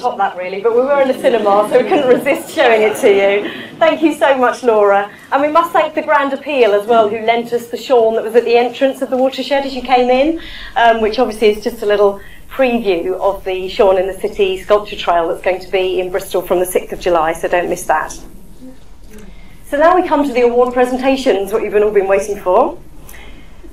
Top that really, but we were in the cinema, so we couldn't resist showing it to you. Thank you so much, Laura. And we must thank the Grand Appeal as well, who lent us the Shaun that was at the entrance of the watershed as you came in, um, which obviously is just a little preview of the Shaun in the City sculpture trail that's going to be in Bristol from the 6th of July, so don't miss that. So now we come to the award presentations, what you've all been waiting for.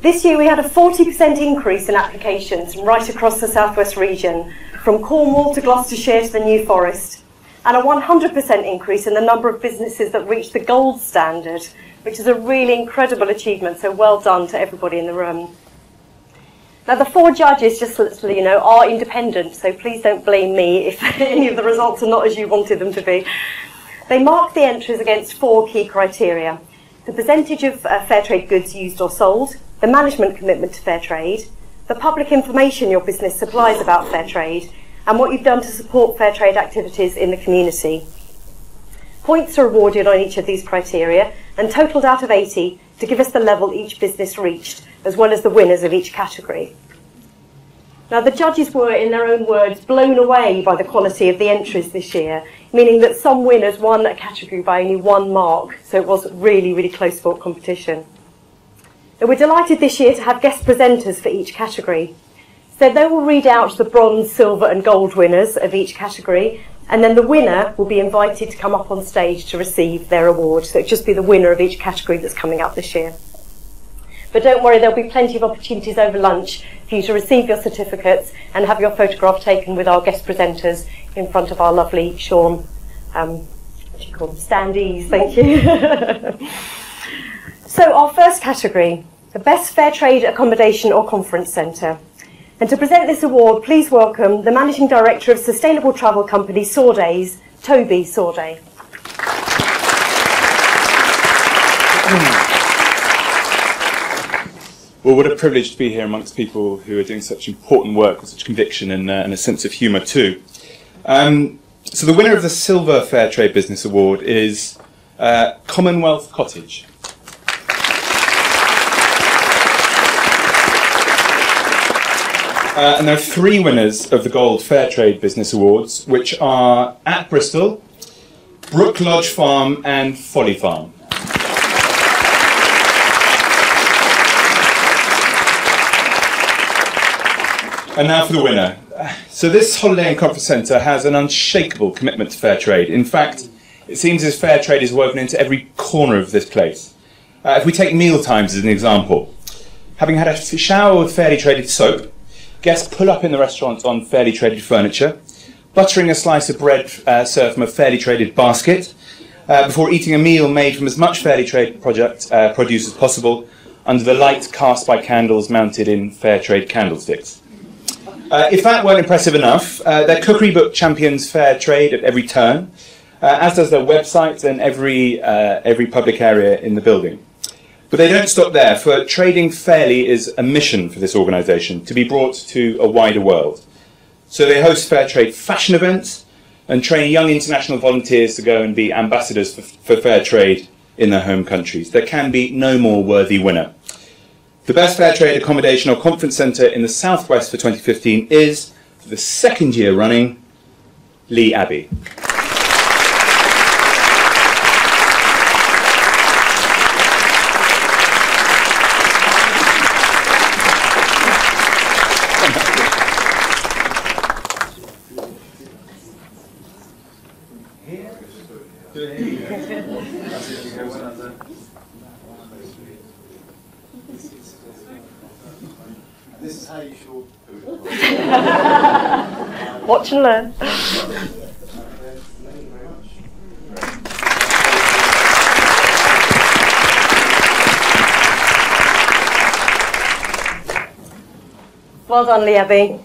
This year we had a 40% increase in applications from right across the southwest region, from Cornwall to Gloucestershire to the New Forest, and a 100% increase in the number of businesses that reached the gold standard, which is a really incredible achievement, so well done to everybody in the room. Now the four judges, just so you know, are independent, so please don't blame me if (laughs) any of the results are not as you wanted them to be. They mark the entries against four key criteria. The percentage of uh, fair trade goods used or sold, the management commitment to fair trade, the public information your business supplies about fair trade, and what you've done to support fair trade activities in the community. Points are awarded on each of these criteria and totalled out of 80 to give us the level each business reached, as well as the winners of each category. Now, the judges were, in their own words, blown away by the quality of the entries this year, meaning that some winners won a category by only one mark, so it was really, really close fought competition. We're delighted this year to have guest presenters for each category. So they will read out the bronze, silver, and gold winners of each category, and then the winner will be invited to come up on stage to receive their award. So it'll just be the winner of each category that's coming up this year. But don't worry, there'll be plenty of opportunities over lunch for you to receive your certificates and have your photograph taken with our guest presenters in front of our lovely Shaun, um, what do you call them, standees, thank you. (laughs) so our first category, the Best Fair Trade Accommodation or Conference Centre. And to present this award, please welcome the Managing Director of Sustainable Travel Company Sawdays, Toby Sawday. Well, what a privilege to be here amongst people who are doing such important work with such conviction and, uh, and a sense of humour too. Um, so the winner of the Silver Fair Trade Business Award is uh, Commonwealth Cottage. Uh, and there are three winners of the Gold Fair Trade Business Awards, which are at Bristol, Brook Lodge Farm, and Folly Farm. And now for the winner. So this holiday and conference centre has an unshakable commitment to fair trade. In fact, it seems as fair trade is woven into every corner of this place. Uh, if we take meal times as an example, having had a shower with fairly traded soap, guests pull up in the restaurant on fairly traded furniture, buttering a slice of bread uh, served from a fairly traded basket, uh, before eating a meal made from as much fairly traded uh, produce as possible under the light cast by candles mounted in fair trade candlesticks. Uh, if that weren't impressive enough, uh, their cookery book champions fair trade at every turn, as does their website and every, every public area in the building. But they don't stop there, for trading fairly is a mission for this organisation to be brought to a wider world. So they host fair trade fashion events and train young international volunteers to go and be ambassadors for, for fair trade in their home countries. There can be no more worthy winner. The best fair trade accommodation or conference centre in the southwest for 2015 is, for the second year running, Lee Abbey. this is how you should. (laughs) Watch and learn. Well done, Lee Abbey.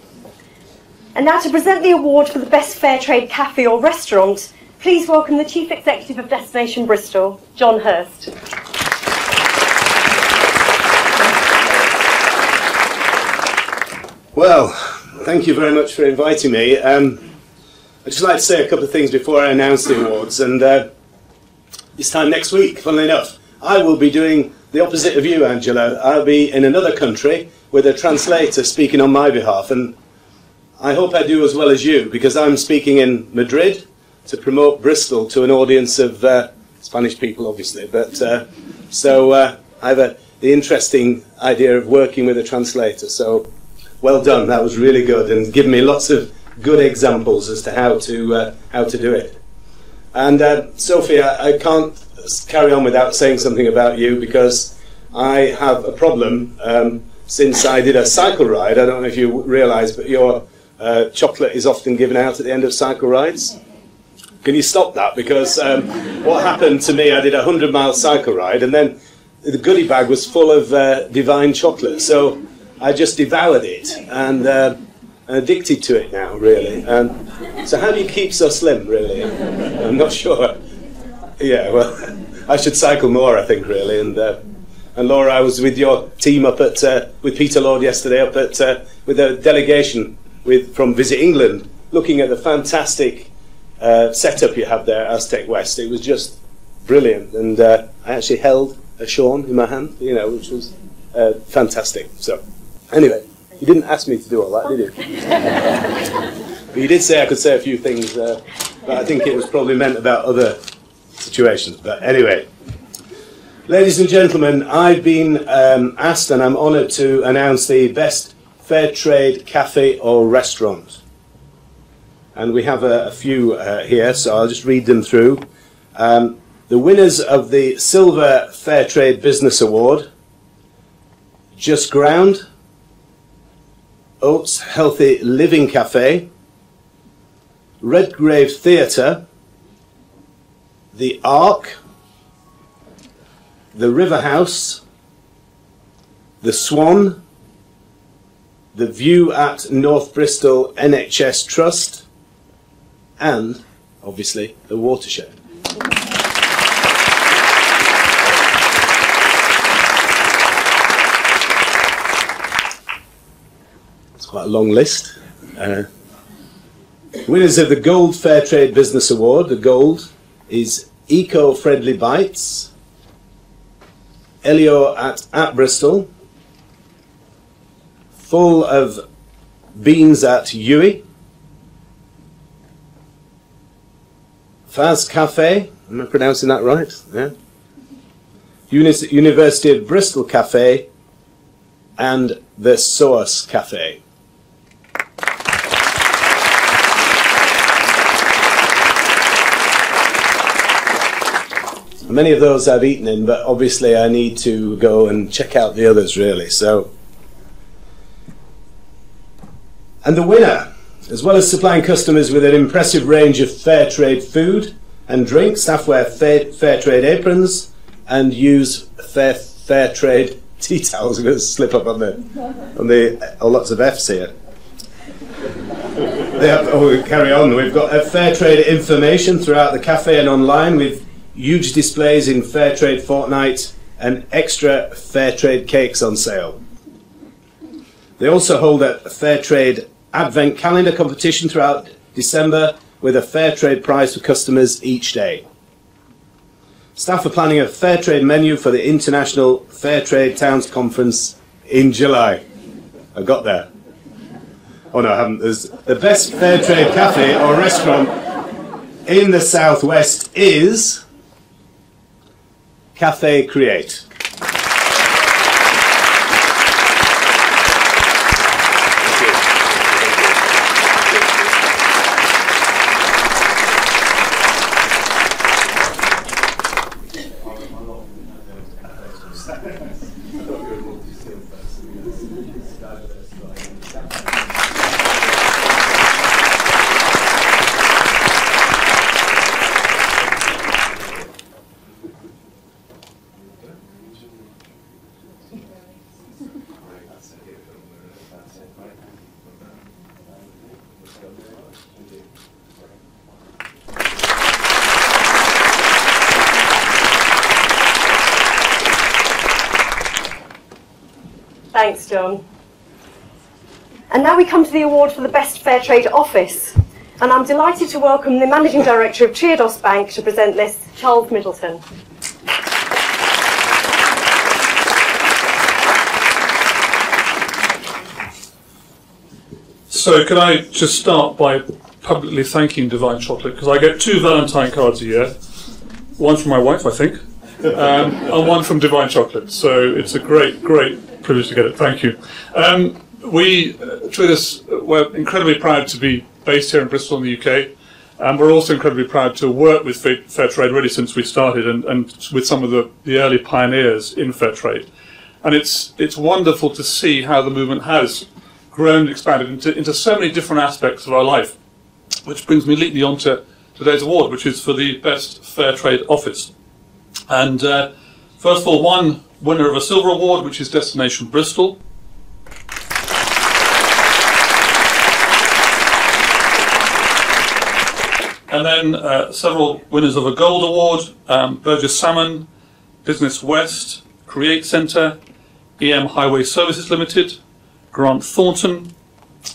And now to present the award for the best fair trade cafe or restaurant, please welcome the Chief Executive of Destination Bristol, John Hirst. Well, thank you very much for inviting me. Um, I'd just like to say a couple of things before I announce the awards. And uh, this time next week, funnily enough, I will be doing the opposite of you, Angelo. I'll be in another country with a translator speaking on my behalf. And I hope I do as well as you because I'm speaking in Madrid to promote Bristol to an audience of uh, Spanish people, obviously. But uh, so uh, I have a, the interesting idea of working with a translator. So well done. That was really good and given me lots of good examples as to how to uh, how to do it. And uh, Sophie, I, I can't carry on without saying something about you because I have a problem. Um, since I did a cycle ride, I don't know if you realise, but your uh, chocolate is often given out at the end of cycle rides. Can you stop that? Because um, what happened to me, I did a 100 mile cycle ride and then the goodie bag was full of uh, divine chocolate. So I just devoured it and uh, addicted to it now, really. And so, how do you keep so slim, really? I'm not sure. Yeah, well, (laughs) I should cycle more, I think, really. And uh, and Laura, I was with your team up at uh, with Peter Lord yesterday up at uh, with a delegation with from Visit England, looking at the fantastic uh, setup you have there, Aztec West. It was just brilliant, and uh, I actually held a Shaun in my hand, you know, which was uh, fantastic. So, anyway, you didn't ask me to do all that, did you? (laughs) but you did say I could say a few things, uh, but I think it was probably meant about other situations. But anyway. Ladies and gentlemen, I've been um, asked and I'm honoured to announce the best fair trade cafe or restaurant. And we have a, a few uh, here, so I'll just read them through. Um, the winners of the Silver Fair Trade Business Award Just Ground, Oats Healthy Living Cafe, Redgrave Theatre, The Ark, The River House, The Swan, The View at North Bristol NHS Trust, and obviously the watershed. Quite a long list. Uh, winners of the Gold Fair Trade Business Award, the gold, is Eco Friendly Bites, Elio at, at Bristol, Full of Beans at UWE, Faz Cafe, am I pronouncing that right? Yeah. University of Bristol Cafe, and the Source Cafe. Many of those I've eaten in, but obviously I need to go and check out the others really. So, and the winner, as well as supplying customers with an impressive range of fair trade food and drink, staff wear fair, fair trade aprons and use fair fair trade (laughs) tea towels. I'm going to slip up on the on the oh, lots of F's here. Have, oh, we carry on. We've got fair trade information throughout the cafe and online with huge displays in Fair Trade Fortnight and extra Fair Trade cakes on sale. They also hold a Fair Trade Advent calendar competition throughout December with a Fair Trade prize for customers each day. Staff are planning a Fair Trade menu for the International Fair Trade Towns Conference in July. I got there. Oh no, I haven't. There's the best Fair Trade cafe or restaurant in the southwest is Cafe Create. We come to the award for the Best Fair Trade Office. And I'm delighted to welcome the Managing Director of Triodos Bank to present this, Charles Middleton. So, can I just start by publicly thanking Divine Chocolate because I get two Valentine cards a year, one from my wife, I think, um, and one from Divine Chocolate. So it's a great, great privilege to get it. Thank you. Um, we, uh, Triodos, we're incredibly proud to be based here in Bristol in the UK. And we're also incredibly proud to work with fair Trade really since we started and, and with some of the, the early pioneers in fair trade. And it's, it's wonderful to see how the movement has grown and expanded into, into so many different aspects of our life. Which brings me neatly on to today's award, which is for the Best Fair Trade Office. And uh, first of all, one winner of a silver award, which is Destination Bristol. And then uh, several winners of a gold award um, Burges Salmon, Business West, Create Centre, EM Highway Services Limited, Grant Thornton,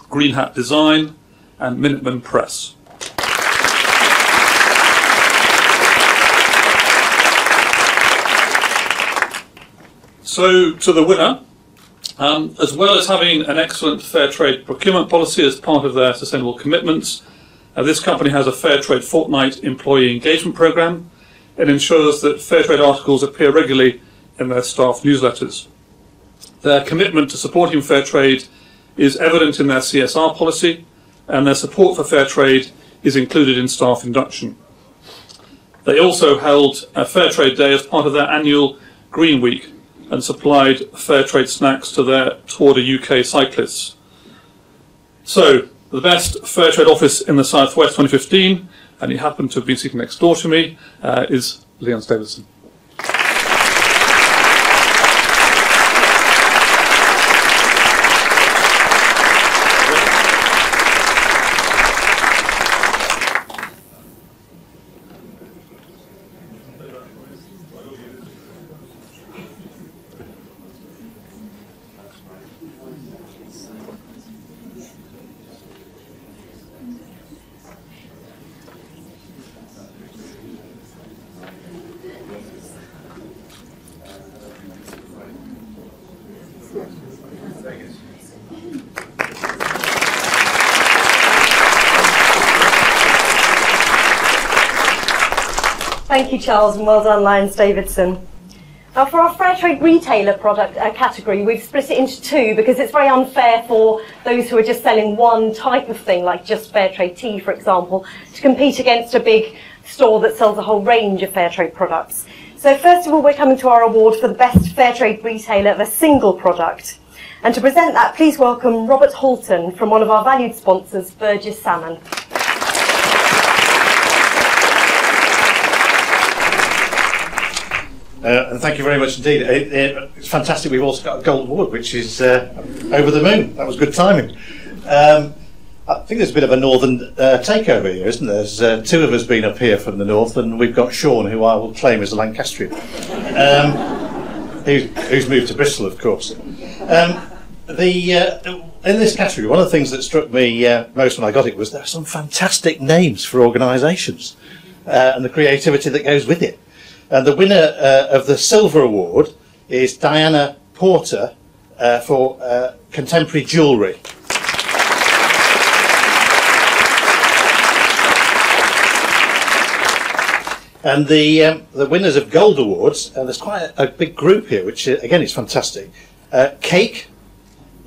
Green Hat Design, and Minuteman Press. So, to the winner, um, as well as having an excellent fair trade procurement policy as part of their sustainable commitments, uh, this company has a Fair Trade Fortnight employee engagement program. It ensures that fair trade articles appear regularly in their staff newsletters. Their commitment to supporting fair trade is evident in their CSR policy, and their support for fair trade is included in staff induction. They also held a Fair Trade Day as part of their annual Green Week and supplied fair trade snacks to their Tour de UK cyclists. So, the best fair trade office in the Southwest 2015, and he happened to have been sitting next door to me, uh, is Lyons Davidson. You, Charles, and well done, Lyons Davidson. Now, for our fair trade retailer product uh, category, we've split it into two because it's very unfair for those who are just selling one type of thing, like just fair trade tea, for example, to compete against a big store that sells a whole range of fair trade products. So, first of all, we're coming to our award for the best fair trade retailer of a single product. And to present that, please welcome Robert Halton from one of our valued sponsors, Burges Salmon. Uh, and thank you very much indeed. It, it, it's fantastic. We've also got a gold award, which is uh, over the moon. That was good timing. Um, I think there's a bit of a northern uh, takeover here, isn't there? There's uh, two of us been up here from the north, and we've got Shaun, who I will claim is a Lancastrian, um, who's, who's moved to Bristol, of course. Um, the uh, in this category, one of the things that struck me uh, most when I got it was there are some fantastic names for organisations uh, and the creativity that goes with it. And the winner uh, of the Silver Award is Diana Porter uh, for uh, contemporary jewellery. And the um, the winners of gold awards, and there's quite a, a big group here, which uh, again is fantastic. Uh, Cake,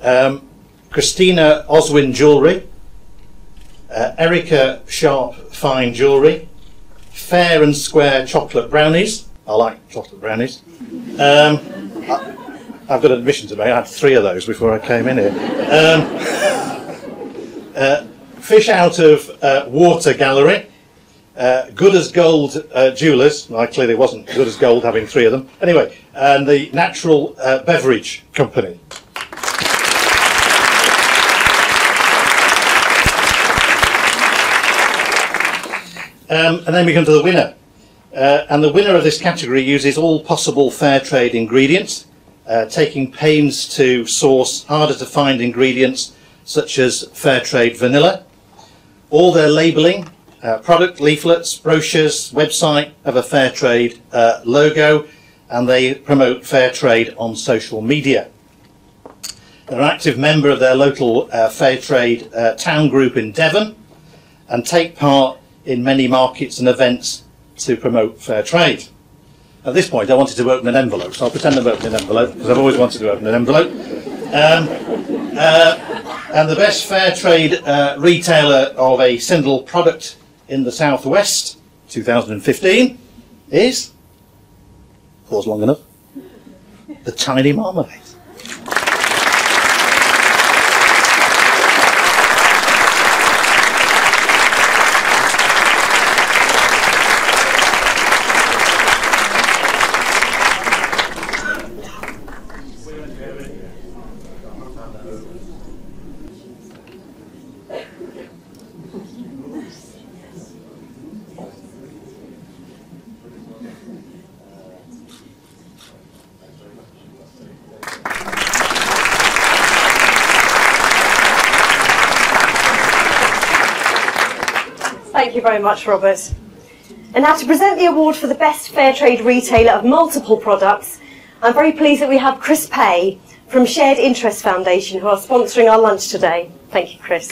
um, Christina Oswin Jewellery, uh, Erica Sharp Fine Jewellery, Fair and Square Chocolate Brownies. I like chocolate brownies. Um, I, I've got an admission to make. I had three of those before I came in here. Um, (laughs) uh, Fish out of uh, Water Gallery. Uh, good as Gold uh, Jewelers. I clearly wasn't good as gold having three of them. Anyway, and the Natural uh, Beverage Company. Um, and then we come to the winner. Uh, and the winner of this category uses all possible fair trade ingredients uh, taking pains to source harder to find ingredients such as fair trade vanilla. All their labelling, uh, product leaflets, brochures, website have a fair trade uh, logo and they promote fair trade on social media. They're an active member of their local uh, fair trade uh, town group in Devon and take part in many markets and events to promote fair trade. At this point, I wanted to open an envelope, so I'll pretend I'm opening an envelope because I've always wanted to open an envelope. Um, uh, and the best fair trade uh, retailer of a Sindel product in the southwest, 2015, is pause long enough. The Tiny Marmalade. Thank you very much, Robert. And now to present the award for the Best Fair Trade Retailer of Multiple Products, I'm very pleased that we have Chris Pay from Shared Interest Foundation who are sponsoring our lunch today. Thank you, Chris.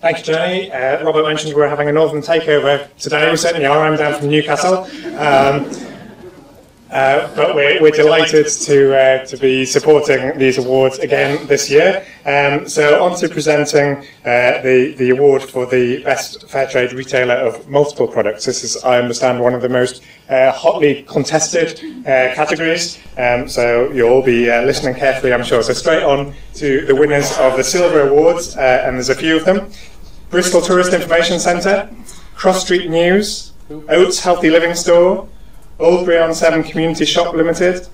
Thank you, Jenny. Uh, Robert mentioned we're having a northern takeover today. We certainly are. I'm down from Newcastle. Um, uh, but we're, we're delighted to, uh, to be supporting these awards again this year. Um, so on to presenting uh, the, the award for the Best Fair Trade Retailer of Multiple Products. This is, I understand, one of the most uh, hotly contested uh, categories. Um, so you'll all be uh, listening carefully, I'm sure. So straight on to the winners of the Silver Awards, uh, and there's a few of them. Bristol Tourist Information Centre, Cross Street News, Oats Healthy Living Store, Oldbury on Severn Community Shop Limited,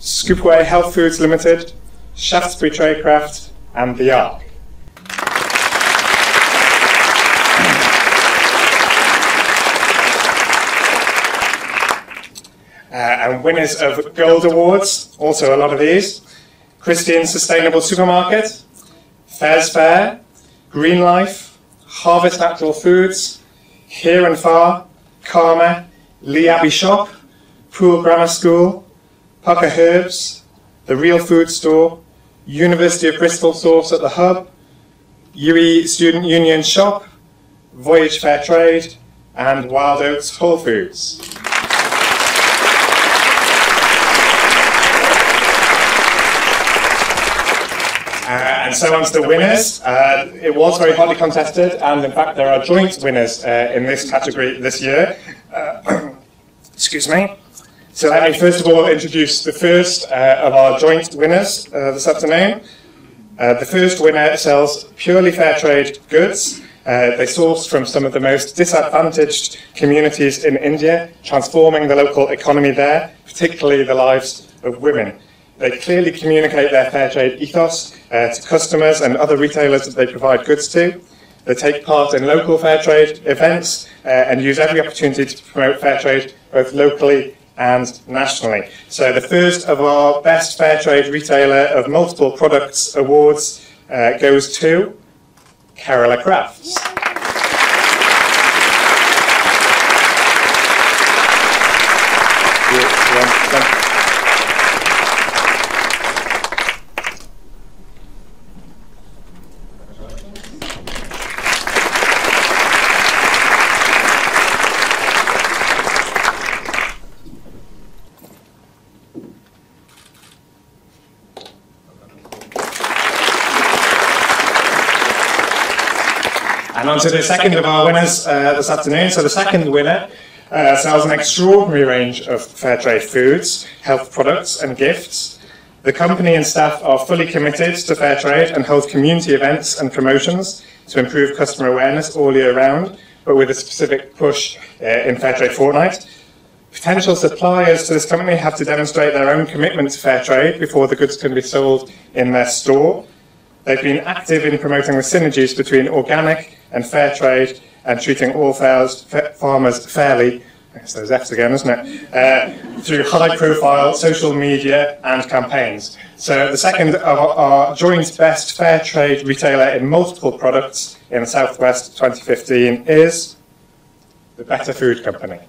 Scoopway Health Foods Limited, Shaftesbury Tradecraft, and The Ark. Uh, and winners of Gold Awards, also a lot of these, Christian Sustainable Supermarket, Fairs Fair, Green Life, Harvest Natural Foods, Here and Far, Karma, Lee Abbey Shop, Poole Grammar School, Pukka Herbs, The Real Food Store, University of Bristol Source at the Hub, UE Student Union Shop, Voyage Fair Trade, and Wild Oats Whole Foods. Uh, and so on to the winners. Uh, it was very hotly contested, and in fact, there are joint winners uh, in this category this year. Uh, (coughs) excuse me. So let me first of all introduce the first uh, of our joint winners uh, this afternoon. Uh, the first winner sells purely fair trade goods. Uh, they source from some of the most disadvantaged communities in India, transforming the local economy there, particularly the lives of women. They clearly communicate their fair trade ethos uh, to customers and other retailers that they provide goods to. They take part in local fair trade events uh, and use every opportunity to promote fair trade both locally and nationally. So the first of our Best Fair Trade Retailer of Multiple Products Awards uh, goes to Carola Crafts. And to the second of our winners uh, this afternoon. So the second winner uh, sells an extraordinary range of fair trade foods, health products, and gifts. The company and staff are fully committed to fair trade and hold community events and promotions to improve customer awareness all year round, but with a specific push uh, in Fair Trade Fortnight. Potential suppliers to this company have to demonstrate their own commitment to fair trade before the goods can be sold in their store. They've been active in promoting the synergies between organic and fair trade and treating all farmers fairly. It's those F's again, isn't it? Uh, through high profile social media and campaigns. So, the second of our joint best fair trade retailer in multiple products in the Southwest 2015 is the Better Food Company.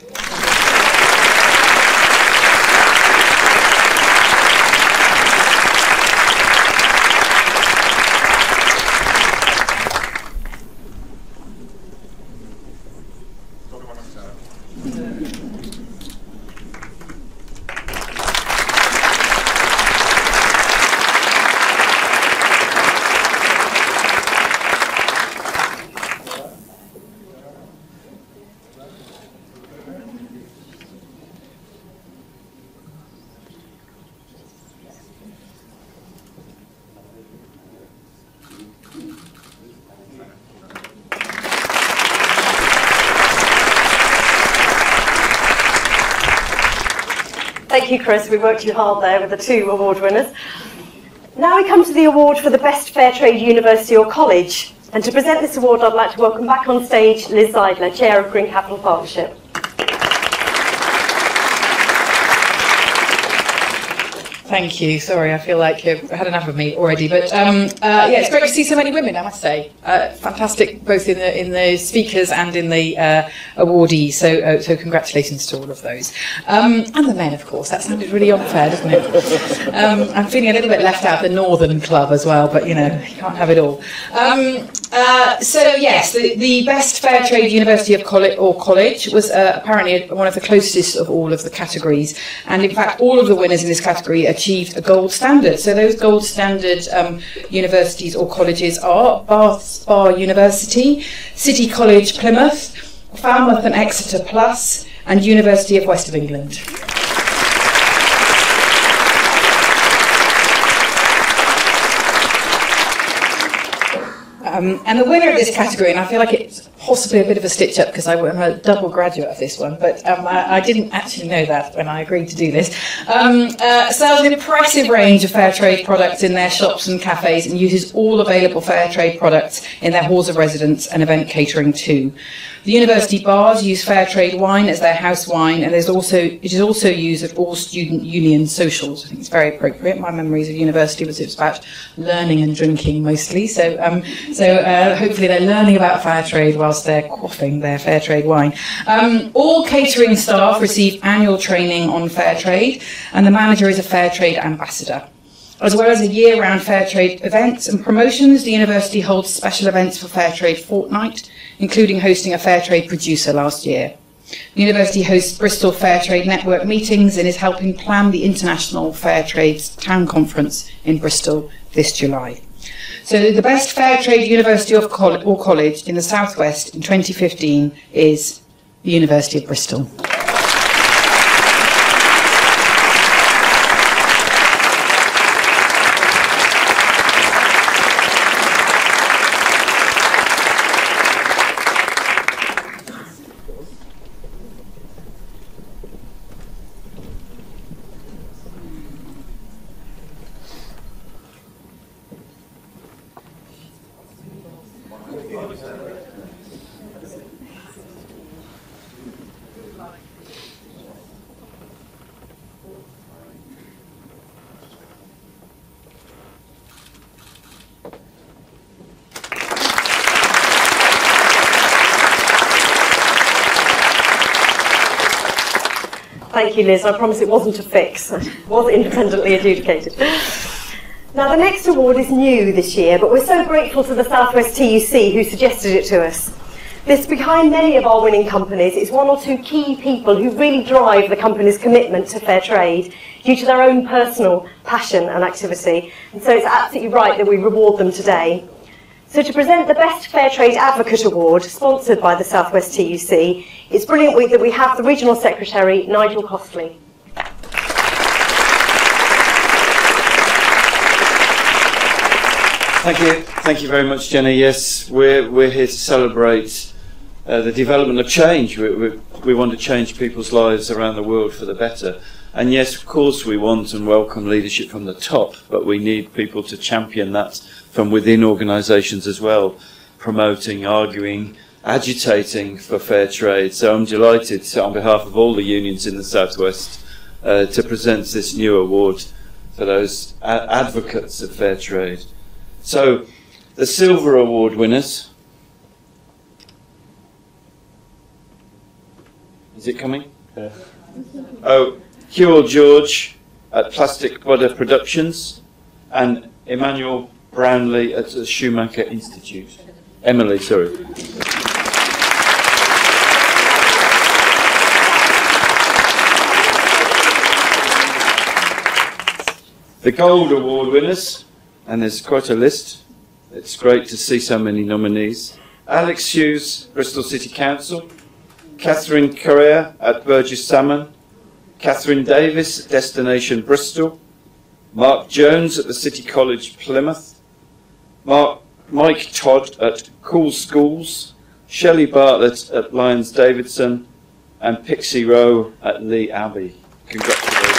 You, Chris. We worked you hard there with the two award winners. Now we come to the award for the best fair trade university or college. And to present this award, I'd like to welcome back on stage Liz Zeidler, Chair of Green Capital Partnership. Thank you. Sorry, I feel like you've had enough of me already. But um, uh, yeah, it's great to see so many women. I must say, uh, fantastic both in the in the speakers and in the uh, awardees. So uh, so congratulations to all of those, um, and the men, of course. That sounded really unfair, doesn't it? Um, I'm feeling a little bit left out. of The Northern Club as well, but you know, you can't have it all. Uh, so yes, the, the best fair trade university of college or college was uh, apparently one of the closest of all of the categories, and in fact, all of the winners in this category achieved a gold standard. So those gold standard um, universities or colleges are Bath Spa University, City College Plymouth, Falmouth and Exeter Plus, and University of West of England. Um, and the winner of this category, and I feel like it's possibly a bit of a stitch up because I'm a double graduate of this one, but um, I, I, didn't actually know that when I agreed to do this. Um, uh, sells an impressive range of fair trade products in their shops and cafes and uses all available fair trade products in their halls of residence and event catering too. The university bars use fair trade wine as their house wine, and there's also it is also used at all student union socials. I think it's very appropriate. My memories of university was it was about learning and drinking mostly. So um, so uh, hopefully they're learning about fair trade whilst they're quaffing their fair trade wine. Um, all catering staff receive annual training on fair trade, and the manager is a fair trade ambassador. As well as a year-round fair trade events and promotions, the university holds special events for Fair Trade Fortnight, including hosting a fair trade producer last year. The university hosts Bristol Fair Trade Network meetings and is helping plan the International Fair Trade Town Conference in Bristol this July. So the best fair trade university or college in the southwest in 2015 is the University of Bristol. Thank you, Liz. I promise it wasn't a fix. (laughs) It was independently adjudicated. Now, the next award is new this year, but we're so grateful to the Southwest TUC who suggested it to us. This behind many of our winning companies is one or two key people who really drive the company's commitment to fair trade due to their own personal passion and activity. And so it's absolutely right that we reward them today. So to present the Best Fair Trade Advocate Award, sponsored by the Southwest TUC, it's brilliant that we have the Regional Secretary, Nigel Costley. Thank you. Thank you very much, Jenny. Yes, we're, we're here to celebrate uh, the development of change. We, we, we want to change people's lives around the world for the better. And yes, of course, we want and welcome leadership from the top, but we need people to champion that from within organisations as well, promoting, arguing, agitating for fair trade. So I'm delighted, on behalf of all the unions in the Southwest, uh, to present this new award for those a- advocates of fair trade. So, the Silver Award winners. Is it coming? Oh, Huel George at Plastic Butter Productions and Emmanuel Brownlee at the Schumacher Institute. Emily, sorry. The Gold Award winners, and there's quite a list. It's great to see so many nominees. Alex Hughes, Bristol City Council. Catherine Correa at Burges Salmon. Catherine Davis, Destination Bristol. Mark Jones at the City College Plymouth. Mark, Mike Todd at Cool Schools. Shelley Bartlett at Lyons Davidson. And Pixie Rowe at Lee Abbey. Congratulations.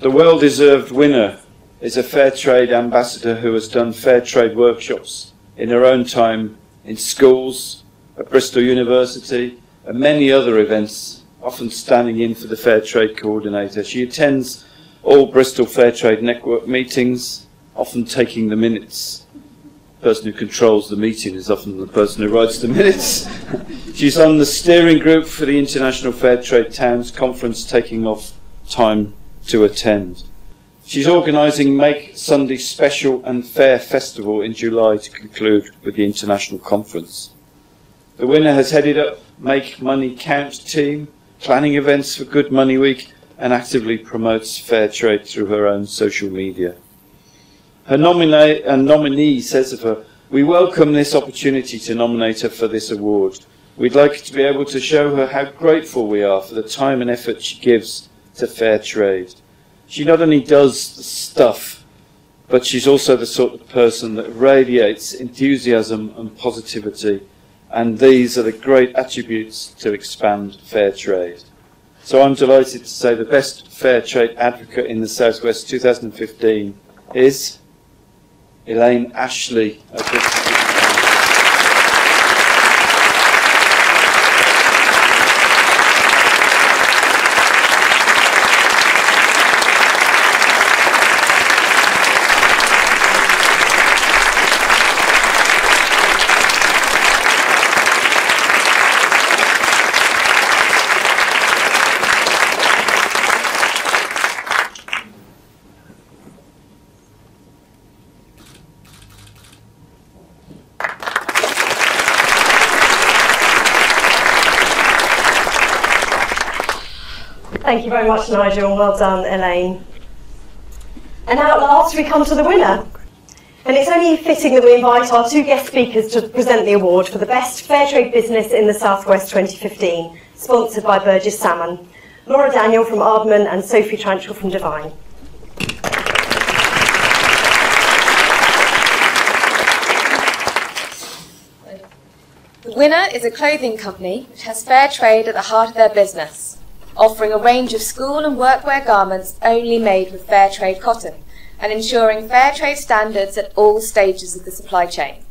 The well deserved winner is a fair trade ambassador who has done fair trade workshops in her own time in schools, at Bristol University, and many other events, often standing in for the fair trade coordinator. She attends all Bristol Fair Trade Network meetings, often taking the minutes. The person who controls the meeting is often the person who writes the minutes. (laughs) She's on the steering group for the International Fair Trade Towns Conference, taking off time to attend. She's organising Make Sunday Special and Fair Festival in July to conclude with the international conference. The winner has headed up Make Money Count team, planning events for Good Money Week, and actively promotes fair trade through her own social media. Her nominee, nominee says of her, We welcome this opportunity to nominate her for this award. We'd like to be able to show her how grateful we are for the time and effort she gives to fair trade. She not only does stuff, but she's also the sort of person that radiates enthusiasm and positivity, and these are the great attributes to expand fair trade. So I'm delighted to say the best fair trade advocate in the Southwest 2015 is Elaine Ashley. Thank you very much, Nigel, and well done, Elaine. And now at last we come to the winner. And it's only fitting that we invite our two guest speakers to present the award for the best fair trade business in the Southwest 2015, sponsored by Burges Salmon. Laura Daniel from Aardman and Sophie Tranchell from Divine. The winner is a clothing company which has fair trade at the heart of their business, offering a range of school and workwear garments only made with fair trade cotton and ensuring fair trade standards at all stages of the supply chain.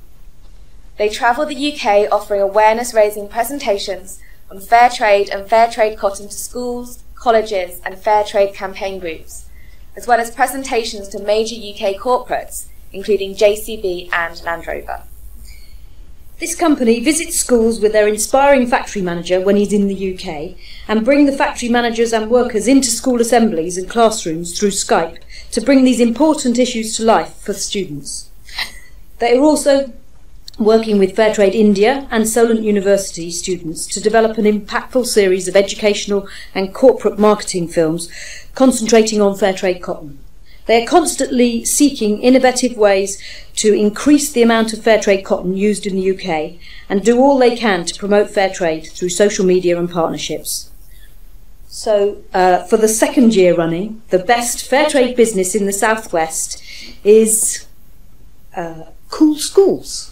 They travel the UK offering awareness raising presentations on fair trade and fair trade cotton to schools, colleges, and fair trade campaign groups, as well as presentations to major UK corporates, including JCB and Land Rover. This company visits schools with their inspiring factory manager when he's in the UK and bring the factory managers and workers into school assemblies and classrooms through Skype to bring these important issues to life for students. They are also working with Fairtrade India and Solent University students to develop an impactful series of educational and corporate marketing films concentrating on Fairtrade cotton. They are constantly seeking innovative ways to increase the amount of fair trade cotton used in the UK and do all they can to promote fair trade through social media and partnerships. So, uh, for the second year running, the best fair trade business in the Southwest is uh, Cool Schools.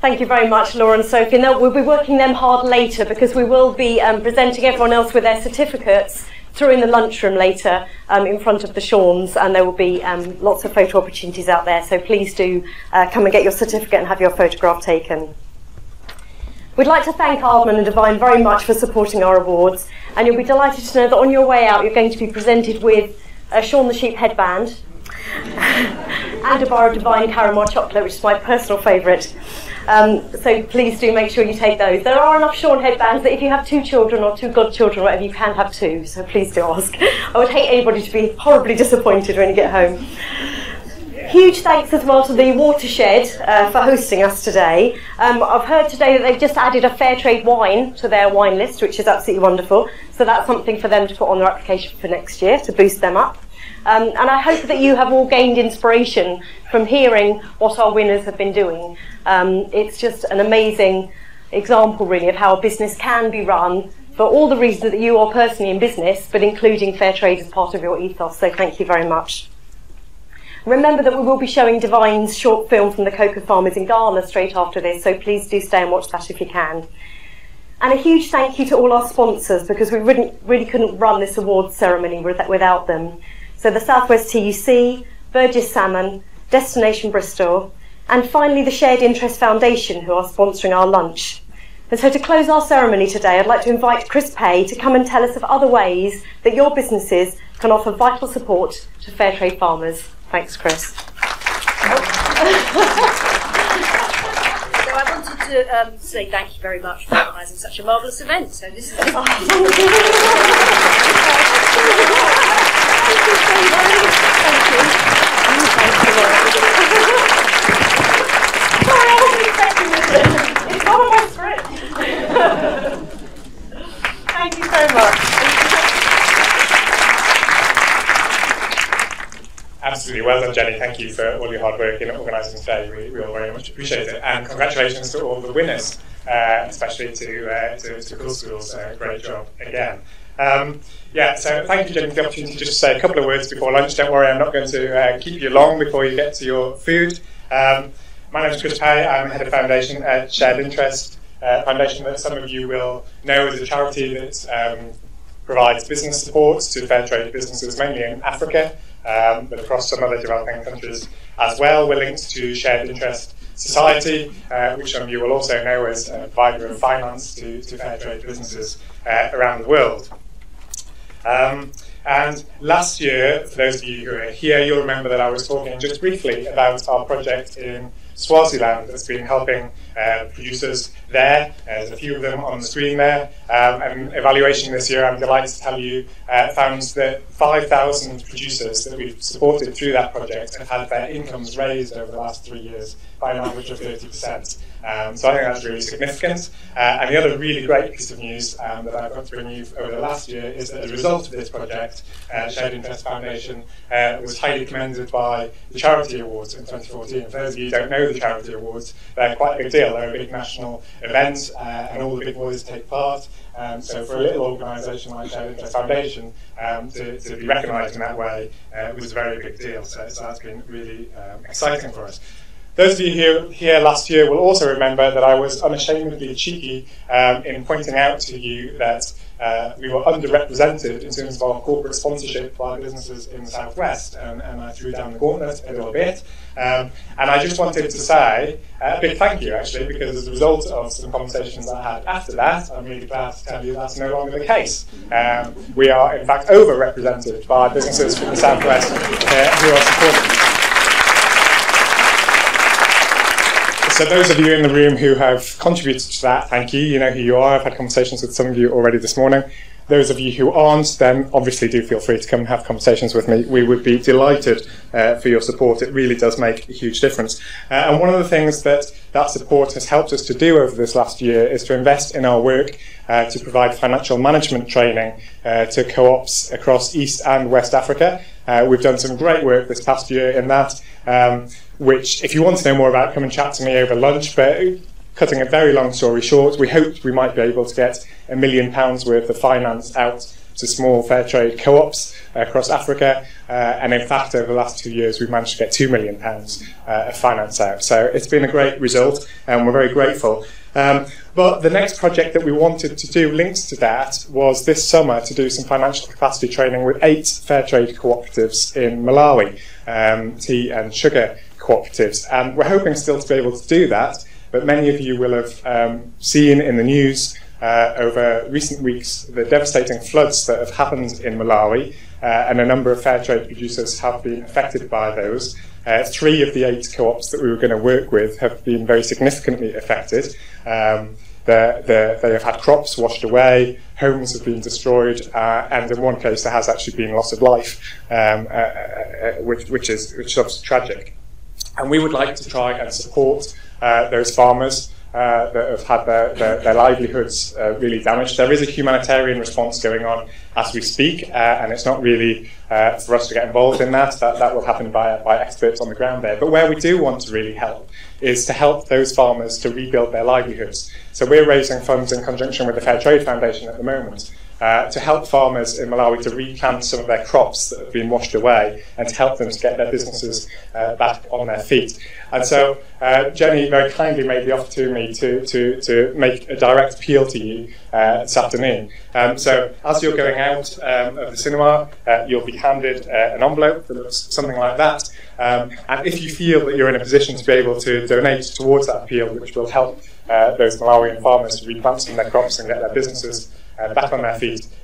Thank you very much, Laura and Sophie. Now, we'll be working them hard later because we will be um, presenting everyone else with their certificates through in the lunchroom later um, in front of the Shauns, and there will be um, lots of photo opportunities out there. So please do uh, come and get your certificate and have your photograph taken. We'd like to thank Aardman and Divine very much for supporting our awards, and you'll be delighted to know that on your way out you're going to be presented with a Shaun the Sheep headband (laughs) and a bar of Divine Caramel chocolate, which is my personal favourite. Um, so please do make sure you take those. There are enough Shaun headbands that if you have two children or two godchildren or whatever, you can have two. So please do ask. I would hate anybody to be horribly disappointed when you get home. Huge thanks as well to the Watershed uh, for hosting us today. Um, I've heard today that they've just added a fair trade wine to their wine list, which is absolutely wonderful. So that's something for them to put on their application for next year to boost them up. Um, and I hope that you have all gained inspiration from hearing what our winners have been doing. Um, it's just an amazing example, really, of how a business can be run for all the reasons that you are personally in business, but including fair trade as part of your ethos. So thank you very much. Remember that we will be showing Divine's short film from the cocoa farmers in Ghana straight after this, so please do stay and watch that if you can. And a huge thank you to all our sponsors because we really, really couldn't run this awards ceremony without them. So the Southwest TUC, Burges Salmon, Destination Bristol, and finally the Shared Interest Foundation who are sponsoring our lunch. And so to close our ceremony today, I'd like to invite Chris Pay to come and tell us of other ways that your businesses can offer vital support to fair trade farmers. Thanks, Chris. (laughs) So I wanted to um, say thank you very much for organising such a marvellous event. So this is. (laughs) Thank you. Thank you. It's not on my script. Thank you so much. Absolutely. Well done, Jenny. Thank you for all your hard work in organising today. We, we all very much appreciate it. And congratulations to all the winners, uh, especially to, uh, to, to Cool Schools. Uh, great job again. Um, yeah, so thank you, Jenny, for the opportunity to just say a couple of words before lunch. Don't worry, I'm not going to uh, keep you long before you get to your food. Um, my name is Chris Pay. I'm head of foundation at Shared Interest, uh, foundation that some of you will know is a charity that um, provides business support to fair trade businesses, mainly in Africa, um, but across some other developing countries as well. We're linked to Shared Interest Society, uh, which some of you will also know as a provider of finance to, to fair trade businesses uh, around the world. Um, and last year, for those of you who are here, you'll remember that I was talking just briefly about our project in Swaziland that's been helping uh, producers there. There's a few of them on the screen there. Um, evaluation this year, I'm delighted to tell you, uh, found that 5,000 producers that we've supported through that project have had their incomes raised over the last three years by an average of 30%. Um, so I think that's really significant. Uh, and the other really great piece of news um, that I've got to bring you over the last year is that a result of this project, uh, Shared Interest Foundation uh, was highly commended by the Charity Awards in 2014. For those of you who don't know the Charity Awards, they're quite a big deal. They're a big national event, uh, and all the big boys take part. Um, so for a little organisation like Shared Interest Foundation um, to, to be recognised in that way uh, was a very big deal. So, so that's been really um, exciting for us. Those of you here, here last year will also remember that I was unashamedly cheeky um, in pointing out to you that uh, we were underrepresented in terms of our corporate sponsorship by the businesses in the southwest, and, and I threw down the gauntlet a little bit. Um, and I just wanted to say uh, a big thank you, actually, because as a result of some conversations I had after that, I'm really glad to tell you that's no longer the case. Um, we are, in fact, overrepresented by businesses from the southwest uh, who are supporting. So those of you in the room who have contributed to that, thank you. You know who you are. I've had conversations with some of you already this morning. Those of you who aren't, then obviously do feel free to come and have conversations with me. We would be delighted uh, for your support. It really does make a huge difference. Uh, and one of the things that that support has helped us to do over this last year is to invest in our work uh, to provide financial management training uh, to co-ops across East and West Africa. Uh, we've done some great work this past year in that. Um, which, if you want to know more about, come and chat to me over lunch. But cutting a very long story short, we hoped we might be able to get a million pounds worth of finance out to small fair trade co-ops across Africa. Uh, and in fact, over the last two years, we've managed to get two million pounds uh, of finance out. So it's been a great result, and we're very grateful. Um, but the next project that we wanted to do links to that was this summer to do some financial capacity training with eight fair trade cooperatives in Malawi, um, tea and sugar cooperatives. And we're hoping still to be able to do that, but many of you will have um, seen in the news uh, over recent weeks the devastating floods that have happened in Malawi, uh, and a number of fair trade producers have been affected by those. Uh, three of the eight co-ops that we were going to work with have been very significantly affected. Um, the, the, they have had crops washed away, homes have been destroyed, uh, and in one case there has actually been loss of life, um, uh, uh, uh which, which, is, which is obviously tragic. And we would like to try and support uh, those farmers uh, that have had their, their, their livelihoods uh, really damaged. There is a humanitarian response going on as we speak, uh, and it's not really uh, for us to get involved in that. That, that will happen by, by experts on the ground there. But where we do want to really help is to help those farmers to rebuild their livelihoods. So we're raising funds in conjunction with the Fair Trade Foundation at the moment uh, to help farmers in Malawi to replant some of their crops that have been washed away and to help them to get their businesses uh, back on their feet. And so uh, Jenny very kindly made the offer to me to, to, to make a direct appeal to you uh, this afternoon. Um, so as you're going out um, of the cinema, uh, you'll be handed an envelope that looks something like that. Um, and if you feel that you're in a position to be able to donate towards that appeal, which will help those Malawian farmers to replant some of their crops and get their businesses uh, back on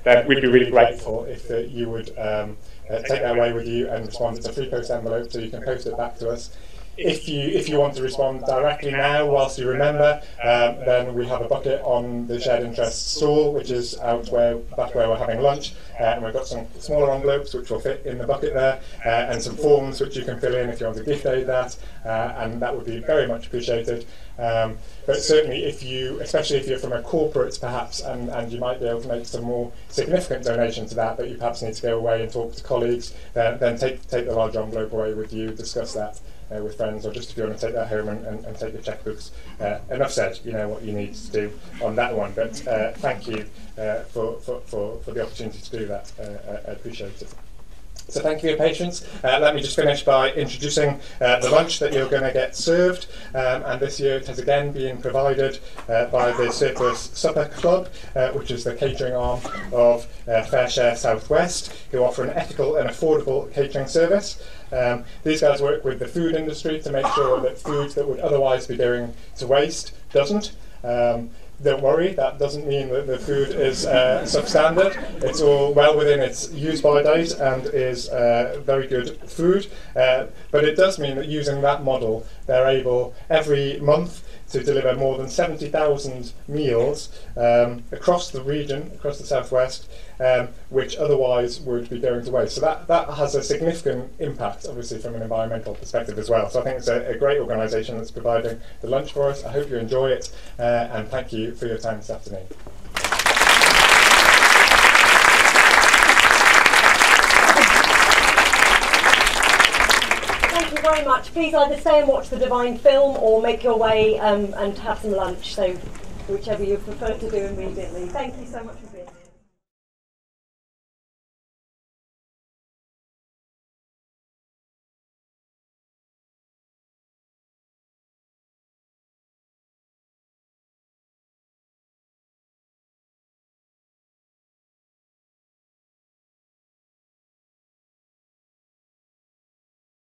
then we'd be really grateful if uh, you would um, uh, take that away with you and respond. It's a free post envelope, so you can post it back to us. If you if you want to respond directly now, whilst you remember, um, then we have a bucket on the shared interest stall, which is out where back where we're having lunch, uh, and we've got some smaller envelopes which will fit in the bucket there, uh, and some forms which you can fill in if you want to gift aid that, uh, and that would be very much appreciated. Um, but certainly, if you, especially if you're from a corporate perhaps, and, and you might be able to make some more significant donation to that, but you perhaps need to go away and talk to colleagues, then, then take, take the large envelope away with you, discuss that uh, with friends, or just if you want to take that home and, and, and take your checkbooks. Uh, enough said, you know what you need to do on that one, but uh, thank you uh, for, for, for, for the opportunity to do that. Uh, I appreciate it. So thank you for your patience. Uh, let me just finish by introducing uh, the lunch that you're going to get served. Um, and this year it has again been provided uh, by the Surplus Supper Club, uh, which is the catering arm of uh, FareShare Southwest, who offer an ethical and affordable catering service. Um, these guys work with the food industry to make sure that food that would otherwise be going to waste doesn't. Um, don't worry, that doesn't mean that the food is uh, substandard. It's all well within its use by date and is uh, very good food. Uh, but it does mean that using that model, they're able every month to deliver more than 70,000 meals um, across the region, across the southwest, um, which otherwise would be going to waste. So that, that has a significant impact, obviously, from an environmental perspective as well. So I think it's a, a great organisation that's providing the lunch for us. I hope you enjoy it, uh, and thank you for your time this afternoon. Thank you very much. Please either stay and watch the Divine film or make your way um, and have some lunch. So whichever you prefer to do immediately. Thank you so much for being here.